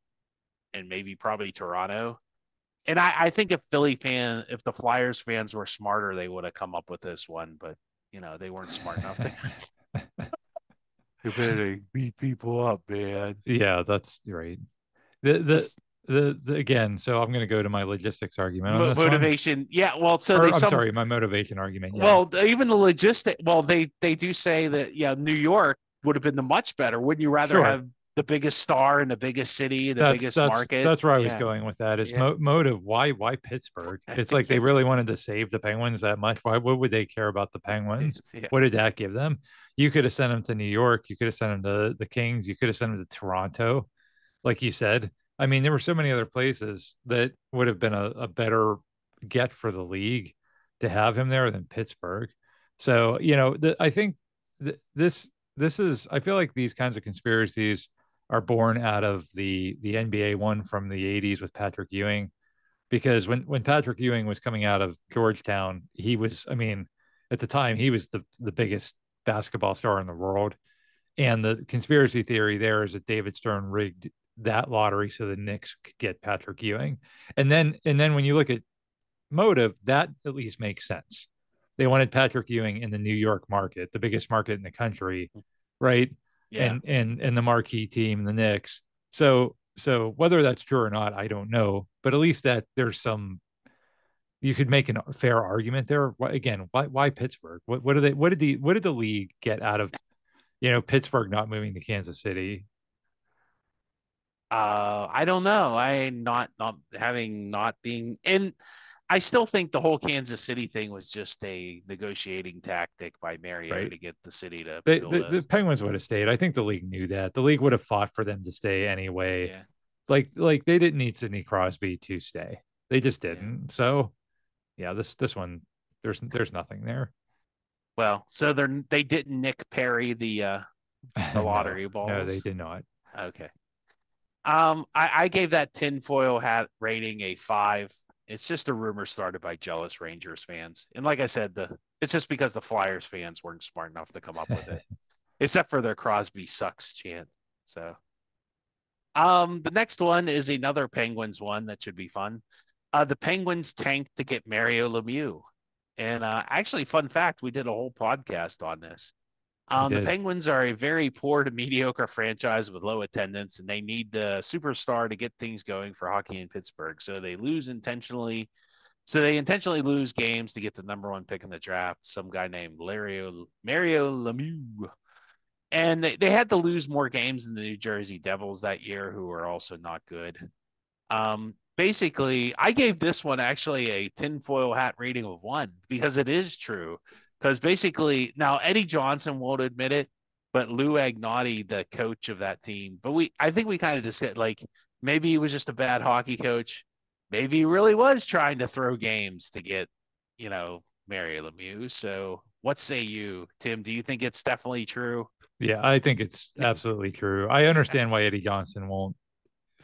and maybe probably Toronto. And I, I think if Philly fan, if the Flyers fans were smarter, they would have come up with this one. But you know they weren't smart enough to. They better beat people up, man. Yeah, that's right. The the the, the again. So I'm going to go to my logistics argument. on Mo- this one. motivation, yeah. Well, so Or, they I'm some, sorry, my motivation argument. Yeah. Well, even the logistic. Well, they they do say that yeah, New York would have been the much better. Wouldn't you rather Sure. have the biggest star in the biggest city, the that's biggest that's, market? that's where I was Yeah. going with that. Is Yeah. mo- motive? Why why Pittsburgh? It's like they really wanted to save the Penguins that much. Why what would they care about the Penguins? Yeah. What did that give them? You could have sent them to New York. You could have sent them to the Kings. You could have sent them to Toronto, like you said. I mean, there were so many other places that would have been a, a better get for the league to have him there than Pittsburgh. So you know, the, I think th- this this is. I feel like these kinds of conspiracies are born out of the the NBA one from the 80s with Patrick Ewing. Because when when Patrick Ewing was coming out of Georgetown he was I mean at the time he was the the biggest basketball star in the world. And the conspiracy theory there is that David Stern rigged that lottery so the Knicks could get Patrick Ewing. And then and then when you look at motive that at least makes sense they wanted Patrick Ewing in the New York market the biggest market in the country right Yeah. and and and the marquee team, the Knicks. So so whether that's true or not, I don't know. But at least that there's some you could make a fair argument there. Why, again, why why Pittsburgh? What what did they what did the what did the league get out of you know Pittsburgh not moving to Kansas City? Uh, I don't know. I not not having not being and I still think the whole Kansas City thing was just a negotiating tactic by Mario Right. to get the city to They, the, the Penguins would have stayed. I think the league knew that. The league would have fought for them to stay anyway. Yeah. Like like they didn't need Sidney Crosby to stay. They just didn't. So yeah, this this one there's there's nothing there. well, so they're they didn't Nick Perry the uh the No, lottery balls. No, they did not. Okay. Um, I, I gave that tinfoil hat rating a five. It's just a rumor started by jealous Rangers fans, and like I said, the it's just because the Flyers fans weren't smart enough to come up with it, except for their Crosby sucks chant. So, um, the next one is another Penguins one that should be fun. Uh, the Penguins tanked to get Mario Lemieux, and uh, actually, fun fact, we did a whole podcast on this. Um, the. Penguins are a very poor to mediocre franchise with low attendance, and they need the superstar to get things going for hockey in Pittsburgh. So they lose intentionally. So they intentionally lose games to get the number one pick in the draft, some guy named Mario Mario Lemieux. And they, they had to lose more games than the New Jersey Devils that year, who are also not good. Um, basically, I gave this one actually a tinfoil hat rating of one because it is true. Because basically, now Eddie Johnston won't admit it, but Lou Angotti, the coach of that team, but we, I think we kind of just said like maybe he was just a bad hockey coach. Maybe he really was trying to throw games to get, you know, Mary Lemieux. So, what say you, Tim? Do you think it's definitely true? Yeah, I think it's absolutely true. I understand why Eddie Johnston won't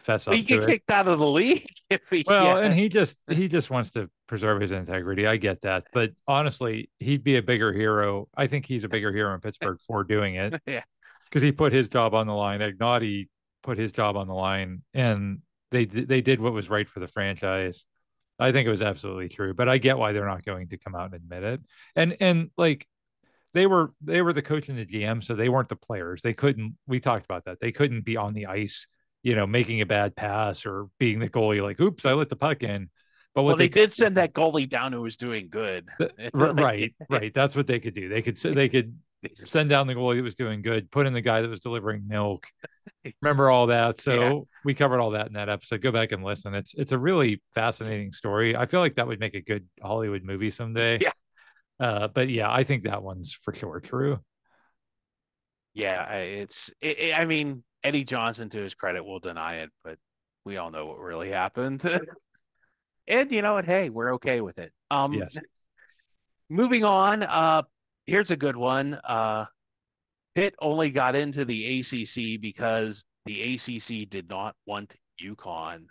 fess up He get kicked out of the league if he. Well, yeah. and he just he just wants to preserve his integrity. I get that, but honestly, he'd be a bigger hero. I think he's a bigger hero in Pittsburgh for doing it yeah. because he put his job on the line. Angotti put his job on the line, and they they did what was right for the franchise. I think it was absolutely true, but I get why they're not going to come out and admit it. And and like they were they were the coach and the GM, so they weren't the players. They couldn't. We talked about that. They couldn't be on the ice, you know, making a bad pass or being the goalie. Like, oops, I let the puck in. But what well, they, did send that goalie down who was doing good. Right, right. That's what they could do. They could they could send down the goalie that was doing good, put in the guy that was delivering milk. Remember all that. So Yeah. we covered all that in that episode. Go back and listen. It's it's a really fascinating story. I feel like that would make a good Hollywood movie someday. Yeah. Uh, but yeah, I think that one's for sure true. Yeah, it's. It, it- I mean, Eddie Johnston, to his credit, will deny it, but we all know what really happened. and you know what? Hey, we're okay with it. Um, Yes. Moving on. Uh, here's a good one. Uh, Pitt only got into the ACC because the ACC did not want UConn.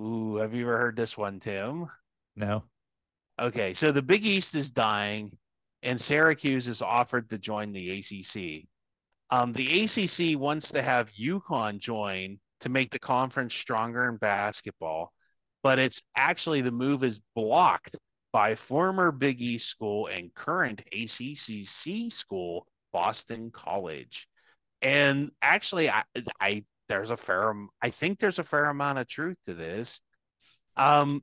Ooh, have you ever heard this one, Tim? No. Okay, so the Big East is dying, and Syracuse is offered to join the ACC. Um, the ACC wants to have UConn join to make the conference stronger in basketball, but it's actually the move is blocked by former Big East school and current ACCC school, Boston College. And actually, I, I there's a fair, I think there's a fair amount of truth to this. Um,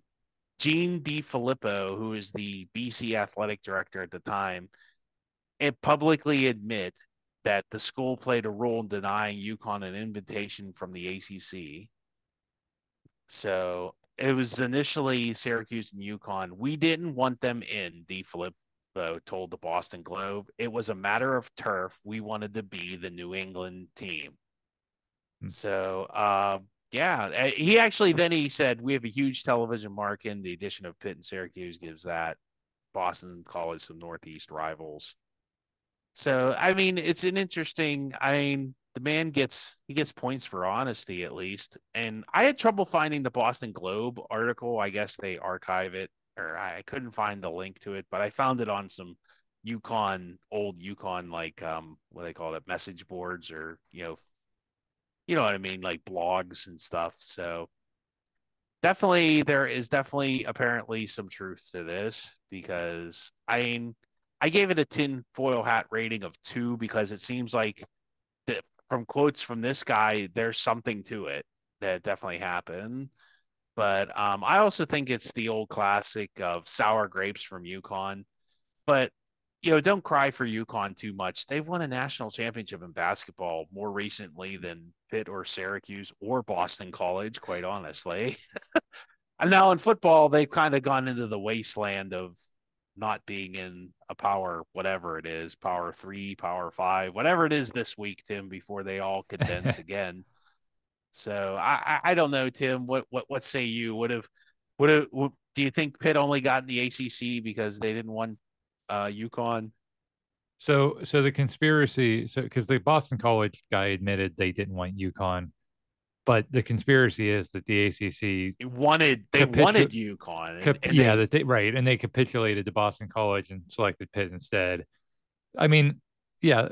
Gene DiFilippo, who is the BC athletic director at the time, it publicly admit that the school played a role in denying UConn an invitation from the ACC. So it was initially Syracuse and UConn. We didn't want them in, DiFilippo told the Boston Globe. It was a matter of turf. We wanted to be the New England team. So, uh, yeah, uh, he actually then he said we have a huge television market. The addition of Pitt and Syracuse gives that Boston College some Northeast rivals. So, I mean, it's an interesting. I mean, the man gets he gets points for honesty at least. And I had trouble finding the Boston Globe article. I guess they archive it, or I couldn't find the link to it, but I found it on some UConn old UConn like um what they call it message boards or you know you know what I mean, like blogs and stuff. So definitely there is definitely apparently some truth to this because I mean I gave it a tin foil hat rating of two because it seems like that from quotes from this guy, there's something to it that definitely happened. But um, I also think it's the old classic of sour grapes from UConn. But you know, don't cry for UConn too much. They've won a national championship in basketball more recently than Pitt or Syracuse or Boston College, quite honestly. and now in football, they've kind of gone into the wasteland of not being in a power, whatever it is, power three, power five, whatever it is this week, Tim, before they all condense again. So I, I, don't know, Tim. What what what say you? Would have would have do you think Pitt only got in the ACC because they didn't want uh UConn? So so the conspiracy so because the Boston College guy admitted they didn't want UConn, but the conspiracy is that the ACC It wanted they Capitu- wanted UConn. and- cap- and yeah, they- that they right, and they capitulated to Boston College and selected Pitt instead. I mean, yeah,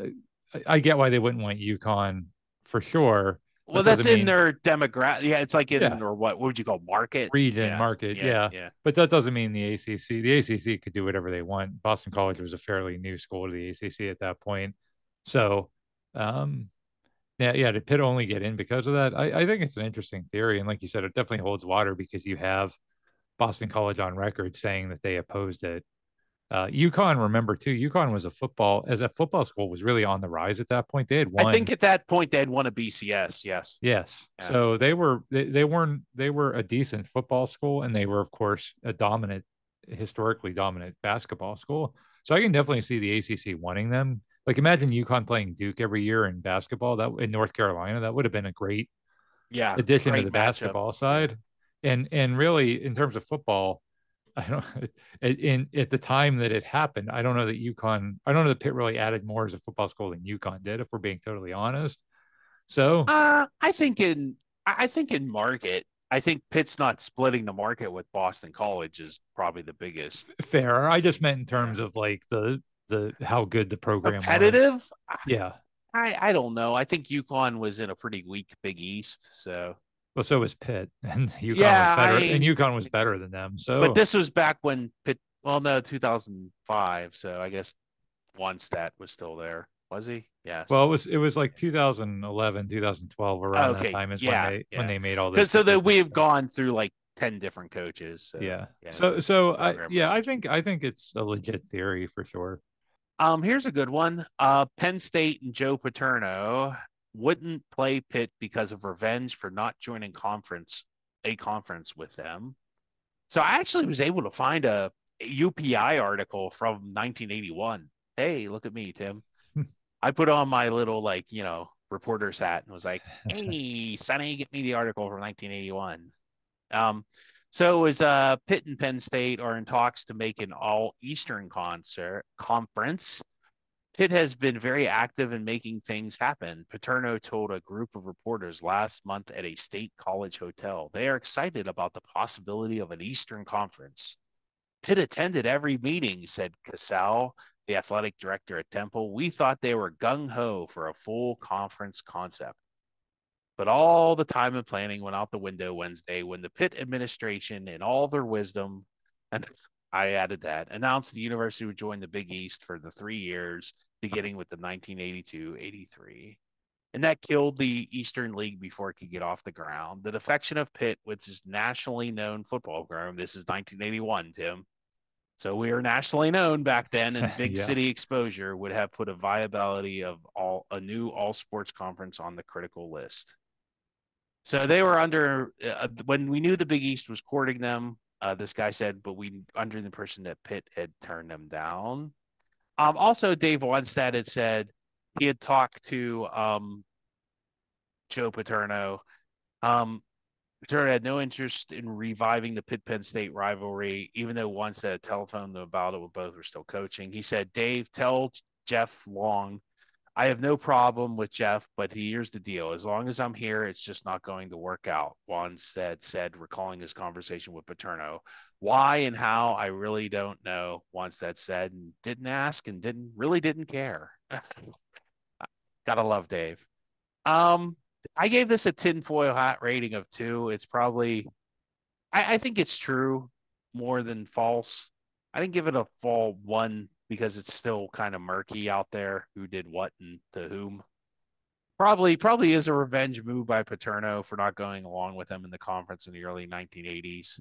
I, I get why they wouldn't want UConn for sure. well, That that's in mean- their demographic. Yeah, it's like in Yeah. or what? What would you call market region Yeah, market, yeah, yeah, yeah. But that doesn't mean the ACC. The ACC could do whatever they want. Boston College was a fairly new school to the ACC at that point, so um, yeah, yeah. Did Pitt only get in because of that? I, I think it's an interesting theory, and like you said, it definitely holds water because you have Boston College on record saying that they opposed it. Uh, UConn, remember too, UConn was a football as a football school was really on the rise at that point. They had won. I think at that point they had won a BCS. Yes. Yes. Yeah. So they were they, they weren't they were a decent football school and they were of course a dominant historically dominant basketball school. So I can definitely see the ACC wanting them. Like imagine UConn playing Duke every year in basketball that in North Carolina that would have been a great Yeah. addition to great the matchup. basketball side. And and really in terms of football I don't in, at the time that it happened, I don't know that UConn I don't know that Pitt really added more as a football school than UConn did if we're being totally honest. So Uh, I think in I I think in market, I think Pitt's not splitting the market with Boston College is probably the biggest fair. I just meant in terms of like the the how good the program was. competitive. Yeah. I I don't know. I think UConn was in a pretty weak Big East, so. Well, so was Pitt, and UConn Yeah, was better, I- and UConn was better than them. So, But this was back when Pitt. Well, no, 2005. So I guess Wannstedt was still there. Was he? Yes. well, it was it was like 2011, 2012, around Okay, that time is yeah, when they when they made all this. so that we've gone through like 10 different coaches. So, yeah. yeah, So so I yeah, I think I think it's a legit theory for sure. Um, here's a good one. Uh, Penn State and Joe Paterno wouldn't play Pitt because of revenge for not joining conference a conference with them. So I actually was able to find a UPI article from 1981. Hey, look at me, Tim. I put on my little like you know reporter's hat and was like, "Hey, Sonny, get me the article from 1981." Um, so is uh Pitt and Penn State are in talks to make an all Eastern concert conference. Pitt has been very active in making things happen. Paterno told a group of reporters last month at a state college hotel. They are excited about the possibility of an Eastern conference. Pitt attended every meeting, said Casale, the athletic director at Temple. We thought they were gung ho for a full conference concept. But all the time and planning went out the window Wednesday when the Pitt administration, in all their wisdom, and I added that, announced the university would join the Big East for the three years, beginning with the 1982 83. And that killed the Eastern League before it could get off the ground. The defection of Pitt, which is nationally known football program, this is 1981, Tim. So we were nationally known back then, and big Yeah. city exposure would have put a viability of all a new all sports conference on the critical list. So they were under uh, when we knew the Big East was courting them. Uh, this guy said, but we under the person that Pitt had turned them down. Um, also, Dave Wannstedt had said he had talked to um, Joe Paterno. Um, Paterno had no interest in reviving the Pitt Penn State rivalry, even though Wannstedt had telephoned them about it when both were still coaching. He said, Dave, tell Jeff Long I have no problem with Jeff, but here's the deal. As long as I'm here, it's just not going to work out. Juan said, said, recalling his conversation with Paterno. Why and how, I really don't know. Once that said, and didn't ask and didn't really didn't care. Gotta love Dave. Um, I gave this a tinfoil hat rating of two. It's probably, I, I think it's true more than false. I didn't give it a full one because it's still kind of murky out there who did what and to whom. Probably, probably is a revenge move by Paterno for not going along with them in the conference in the early 1980s.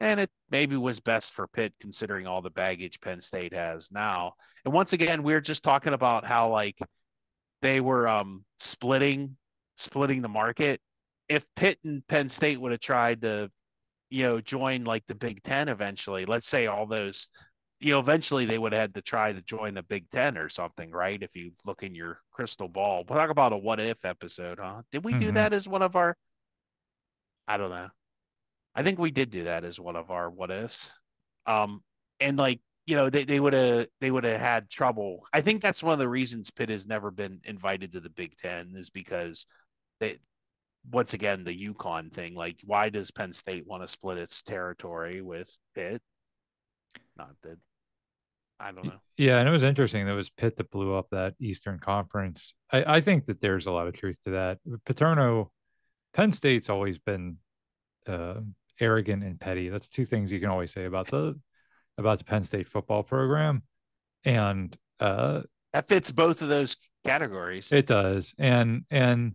And it maybe was best for Pitt considering all the baggage Penn State has now. And once again, we are just talking about how like they were um splitting splitting the market. If Pitt and Penn State would have tried to, you know, join like the Big Ten eventually, let's say all those you know, eventually they would have had to try to join the Big Ten or something, right? If you look in your crystal ball. We'll talk about a what if episode, huh? Did we do Mhm. that as one of our? I don't know. I think we did do that as one of our what ifs. Um, and like you know, they, they would have they would have had trouble. I think that's one of the reasons Pitt has never been invited to the Big Ten is because they once again the UConn thing. Like, why does Penn State want to split its territory with Pitt? Not that I don't know. Yeah, and it was interesting. That was Pitt that blew up that Eastern Conference. I, I think that there's a lot of truth to that. Paterno, Penn State's always been uh, arrogant and petty. That's two things you can always say about the about the Penn State football program, and uh, that fits both of those categories. It does, and and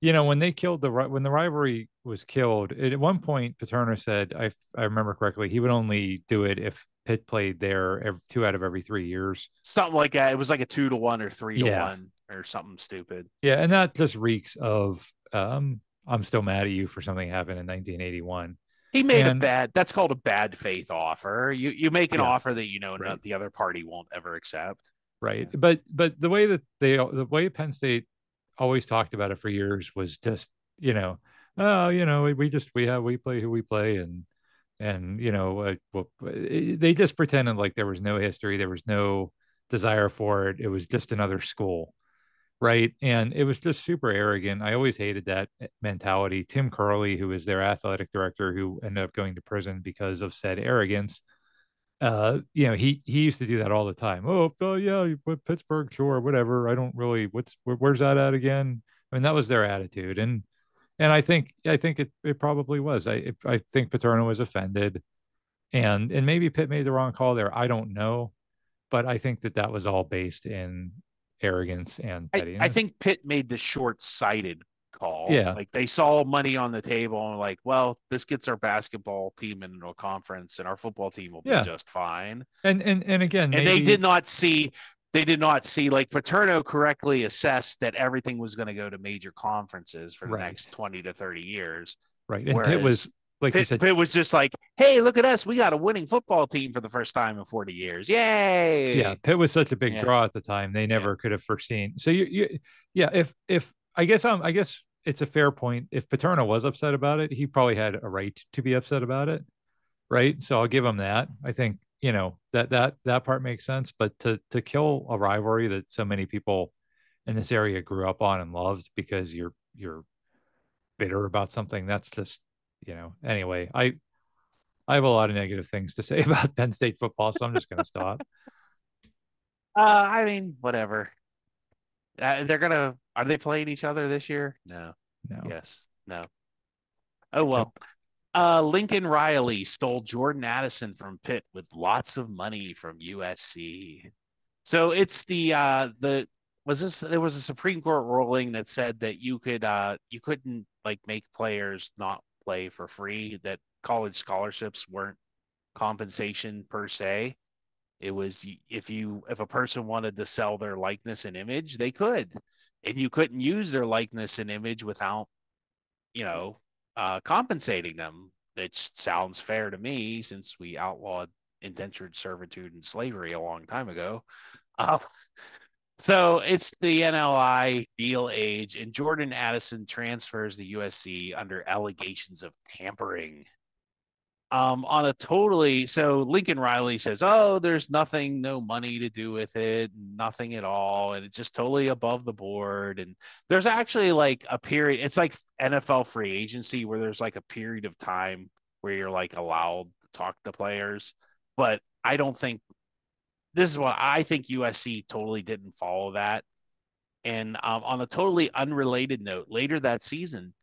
you know when they killed the when the rivalry was killed at one point paterno said i i remember correctly he would only do it if pitt played there every, two out of every three years. Something like that. It was like a two to one or three to one or something stupid. Yeah and that just reeks of um i'm still mad at you for something happened in 1981 he made and, a bad that's called a bad faith offer. You you make an yeah, offer that you know right. the other party won't ever accept. Right yeah. but but the way that they the way penn state always talked about it for years was just you know oh you know we, we just we have we play who we play and and you know uh, well, they just pretended like there was no history there was no desire for it it was just another school right? And it was just super arrogant. I always hated that mentality. Tim curley who was their athletic director who ended up going to prison because of said arrogance uh you know he he used to do that all the time. Oh, oh yeah pittsburgh sure whatever i don't really what's where, where's that at again? I mean that was their attitude. And and i think i think it, it probably was i i think paterno was offended and and maybe pitt made the wrong call there i don't know but i think that that was all based in arrogance and. I, I think pitt made the short-sighted call. Yeah. Like they saw money on the table and like, well, this gets our basketball team into a conference and our football team will be Yeah. just fine. and and and again And they did not see they did not see like Paterno correctly assessed that everything was going to go to major conferences for the Right. next 20 to 30 years. right and it was like you said Pitt was just like, hey, look at us. We got a winning football team for the first time in 40 years. Yay. yeah pitt was such a big Yeah. draw at the time they never could have foreseen so you, you yeah if if i guess i'm i guess it's a fair point if paterno was upset about it he probably had a right to be upset about it right so i'll give him that i think you know that that that part makes sense but to to kill a rivalry that so many people in this area grew up on and loved because you're you're bitter about something that's just you know anyway i i have a lot of negative things to say about penn state football so i'm just going to stop Uh, I mean, whatever. Uh, they're gonna. Are they playing each other this year? No. No. Yes. No. Oh well. Uh, Lincoln Riley stole Jordan Addison from Pitt with lots of money from USC. So it's the uh the was this there was a Supreme Court ruling that said that you could uh you couldn't like make players not play for free that college scholarships weren't compensation per se it was if you if a person wanted to sell their likeness and image they could and you couldn't use their likeness and image without you know uh compensating them which sounds fair to me since we outlawed indentured servitude and slavery a long time ago uh, so it's the NLI deal age, and Jordan Addison transfers the USC under allegations of tampering. Um, on a totally so Lincoln Riley says, "Oh, there's nothing, no money to do with it, nothing at all, and it's just totally above the board." And there's actually like a period. It's like NFL free agency where there's like a period of time where you're like allowed to talk to players, but I don't think this is what I think USC totally didn't follow that. And um, on a totally unrelated note, later that season,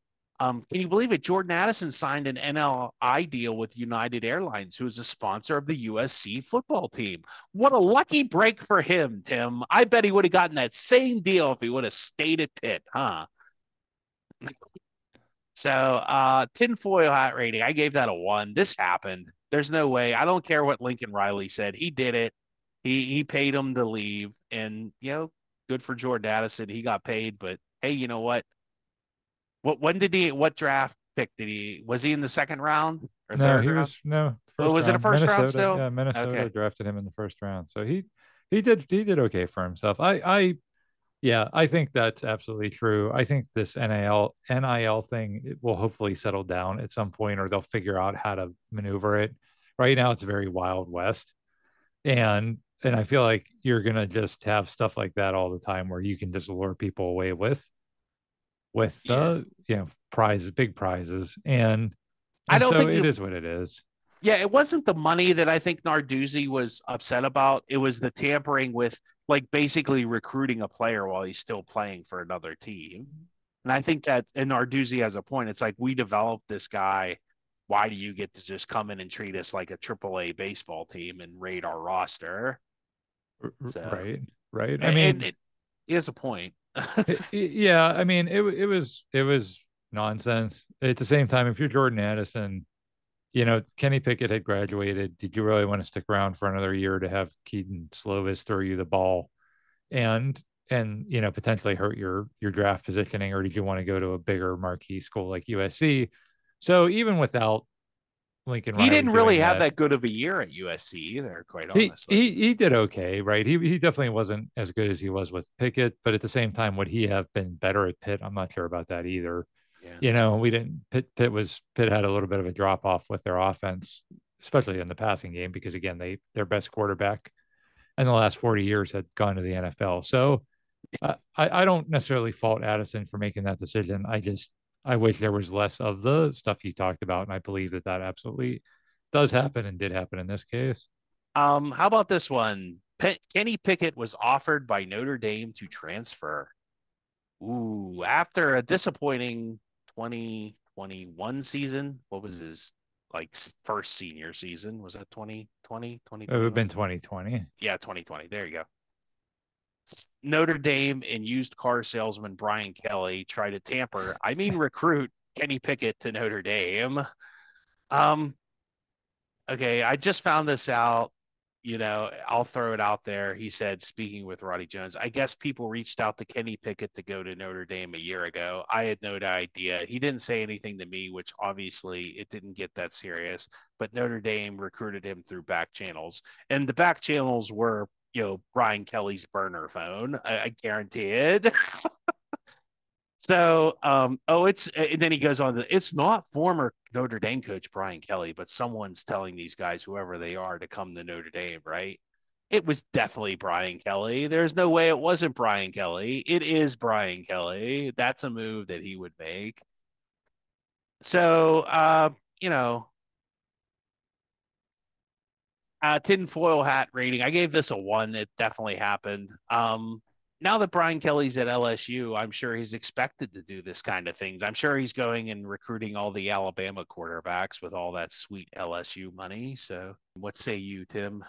um, can you believe it? Jordan Addison signed an NLI deal with United Airlines, who is a sponsor of the USC football team. What a lucky break for him, Tim. I bet he would have gotten that same deal if he would have stayed at Pitt, huh? So, uh, tinfoil hat rating, I gave that a one. This happened. There's no way. I don't care what Lincoln Riley said. He did it. He he paid him to leave, and you know, good for Jordan Addison. He got paid, but hey, you know what? What when did he? What draft pick did he? Was he in the second round or no, third he round? was no. Oh, was it a first round Minnesota, still? Yeah, Minnesota Okay. drafted him in the first round, so he he did he did okay for himself. I I yeah, I think that's absolutely true. I think this NIL NIL thing it will hopefully settle down at some point, or they'll figure out how to maneuver it. Right now, it's very wild west, and and I feel like you're gonna just have stuff like that all the time, where you can just lure people away with with Yeah. uh, you know prizes, big prizes, and, I don't so think it it- is what it is. Yeah, it wasn't the money that I think Narduzzi was upset about. It was the tampering with like basically recruiting a player while he's still playing for another team. And I think that and Narduzzi has a point. It's like we developed this guy. Why do you get to just come in and treat us like a triple A baseball team and raid our roster? So- right, right. I mean, and it, he has a point. Yeah, I mean, it it was it was nonsense. At the same time, if you're Jordan Addison, you know Kenny Pickett had graduated. Did you really want to stick around for another year to have Kedon Slovis throw you the ball, and and you know potentially hurt your your draft positioning, or did you want to go to a bigger marquee school like USC? So even without Lincoln, he Riley didn't really have that good of a year at USC either, quite he, honestly. he he did okay, right? He he definitely wasn't as good as he was with Pickett, but at the same time, would he have been better at Pitt? I'm not sure about that either. Yeah. You know, we didn't Pitt Pitt was Pitt had a little bit of a drop off with their offense, especially in the passing game, because again, they their best quarterback in the last 40 years had gone to the NFL. So uh, I I don't necessarily fault Addison for making that decision. I just I wish there was less of the stuff you talked about, and I believe that that absolutely does happen and did happen in this case. Um, how about this one? Pe- Kenny Pickett was offered by Notre Dame to transfer. Ooh, after a disappointing 2021 season, what was his like first senior season? Was that 2020? It would have been 2020. Yeah, 2020. There you go. Notre Dame and used car salesman Brian Kelly try to tamper, I mean, recruit Kenny Pickett to Notre Dame. Um, okay, I just found this out. You know, I'll throw it out there. He said, speaking with Roddy Jones, I guess people reached out to Kenny Pickett to go to Notre Dame a year ago. I had no idea. He didn't say anything to me, which obviously it didn't get that serious. But Notre Dame recruited him through back channels, and the back channels were, you know, Brian Kelly's burner phone. I, I guarantee it. So, um, oh, it's and then he goes on to it's not former Notre Dame coach Brian Kelly, but someone's telling these guys, whoever they are, to come to Notre Dame, right? It was definitely Brian Kelly. There's no way it wasn't Brian Kelly. It is Brian Kelly. That's a move that he would make. So, uh, you know, uh, tinfoil hat rating. I gave this a one. It definitely happened. Um, now that Brian Kelly's at LSU, I'm sure he's expected to do this kind of things. I'm sure he's going and recruiting all the Alabama quarterbacks with all that sweet LSU money. So, what say you, Tim?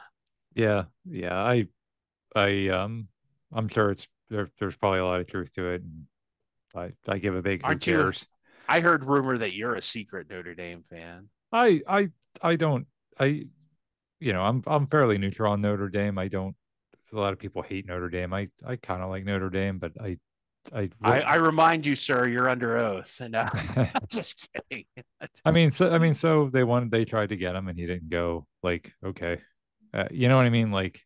Yeah, yeah. I, I, um, I'm sure it's there, there's probably a lot of truth to it. I, I give a big Aren't you? I heard rumor that you're a secret Notre Dame fan. I, I, I don't. I, you know, I'm, I'm fairly neutral on Notre Dame. I don't. A lot of people hate Notre Dame. I, I kind of like Notre Dame, but I, I, I, I remind you, sir, you're under oath. And uh, just kidding. I mean, so I mean, so they wanted, they tried to get him, and he didn't go. Like, okay, uh, you know what I mean? Like,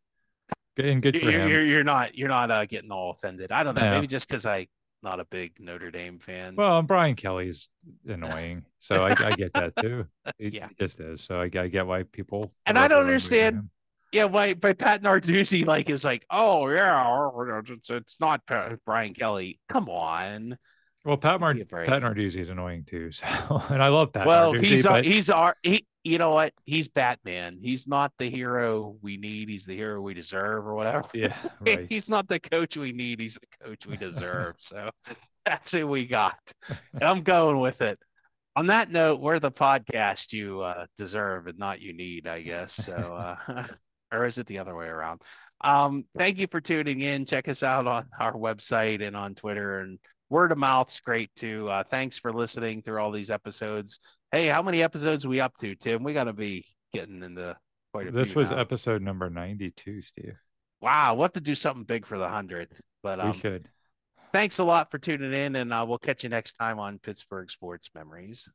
good and good for you're, him. you're, you're not you're not uh, getting all offended. I don't know. No. Maybe just because I not a big Notre Dame fan. Well, and Brian Kelly's annoying, so I, I get that too. It, Yeah. it just is. So I, I get why people. and I don't understand. Yeah, why? But Pat Narduzzi like is like, oh yeah, it's, it's not Brian Kelly. Come on. Well, Pat Mar- Give me a break. Pat Narduzzi is annoying too. So, and I love Pat. well, Narduzzi, he's but- he's our he. You know what? He's Batman. He's not the hero we need. He's the hero we deserve, or whatever. yeah, right. He's not the coach we need. He's the coach we deserve. so that's who we got. And I'm going with it. On that note, we're the podcast you uh, deserve and not you need, I guess. So, uh, or is it the other way around? Um, thank you for tuning in. Check us out on our website and on Twitter and word of mouth's great too. Uh, thanks for listening through all these episodes. Hey, how many episodes we up to, Tim? We got to be getting into quite a this was now. episode number ninety-two, Steve. Wow, we'll have to do something big for the hundredth. But um, we should. thanks a lot for tuning in, and uh, we'll catch you next time on Pittsburgh Sports Memories.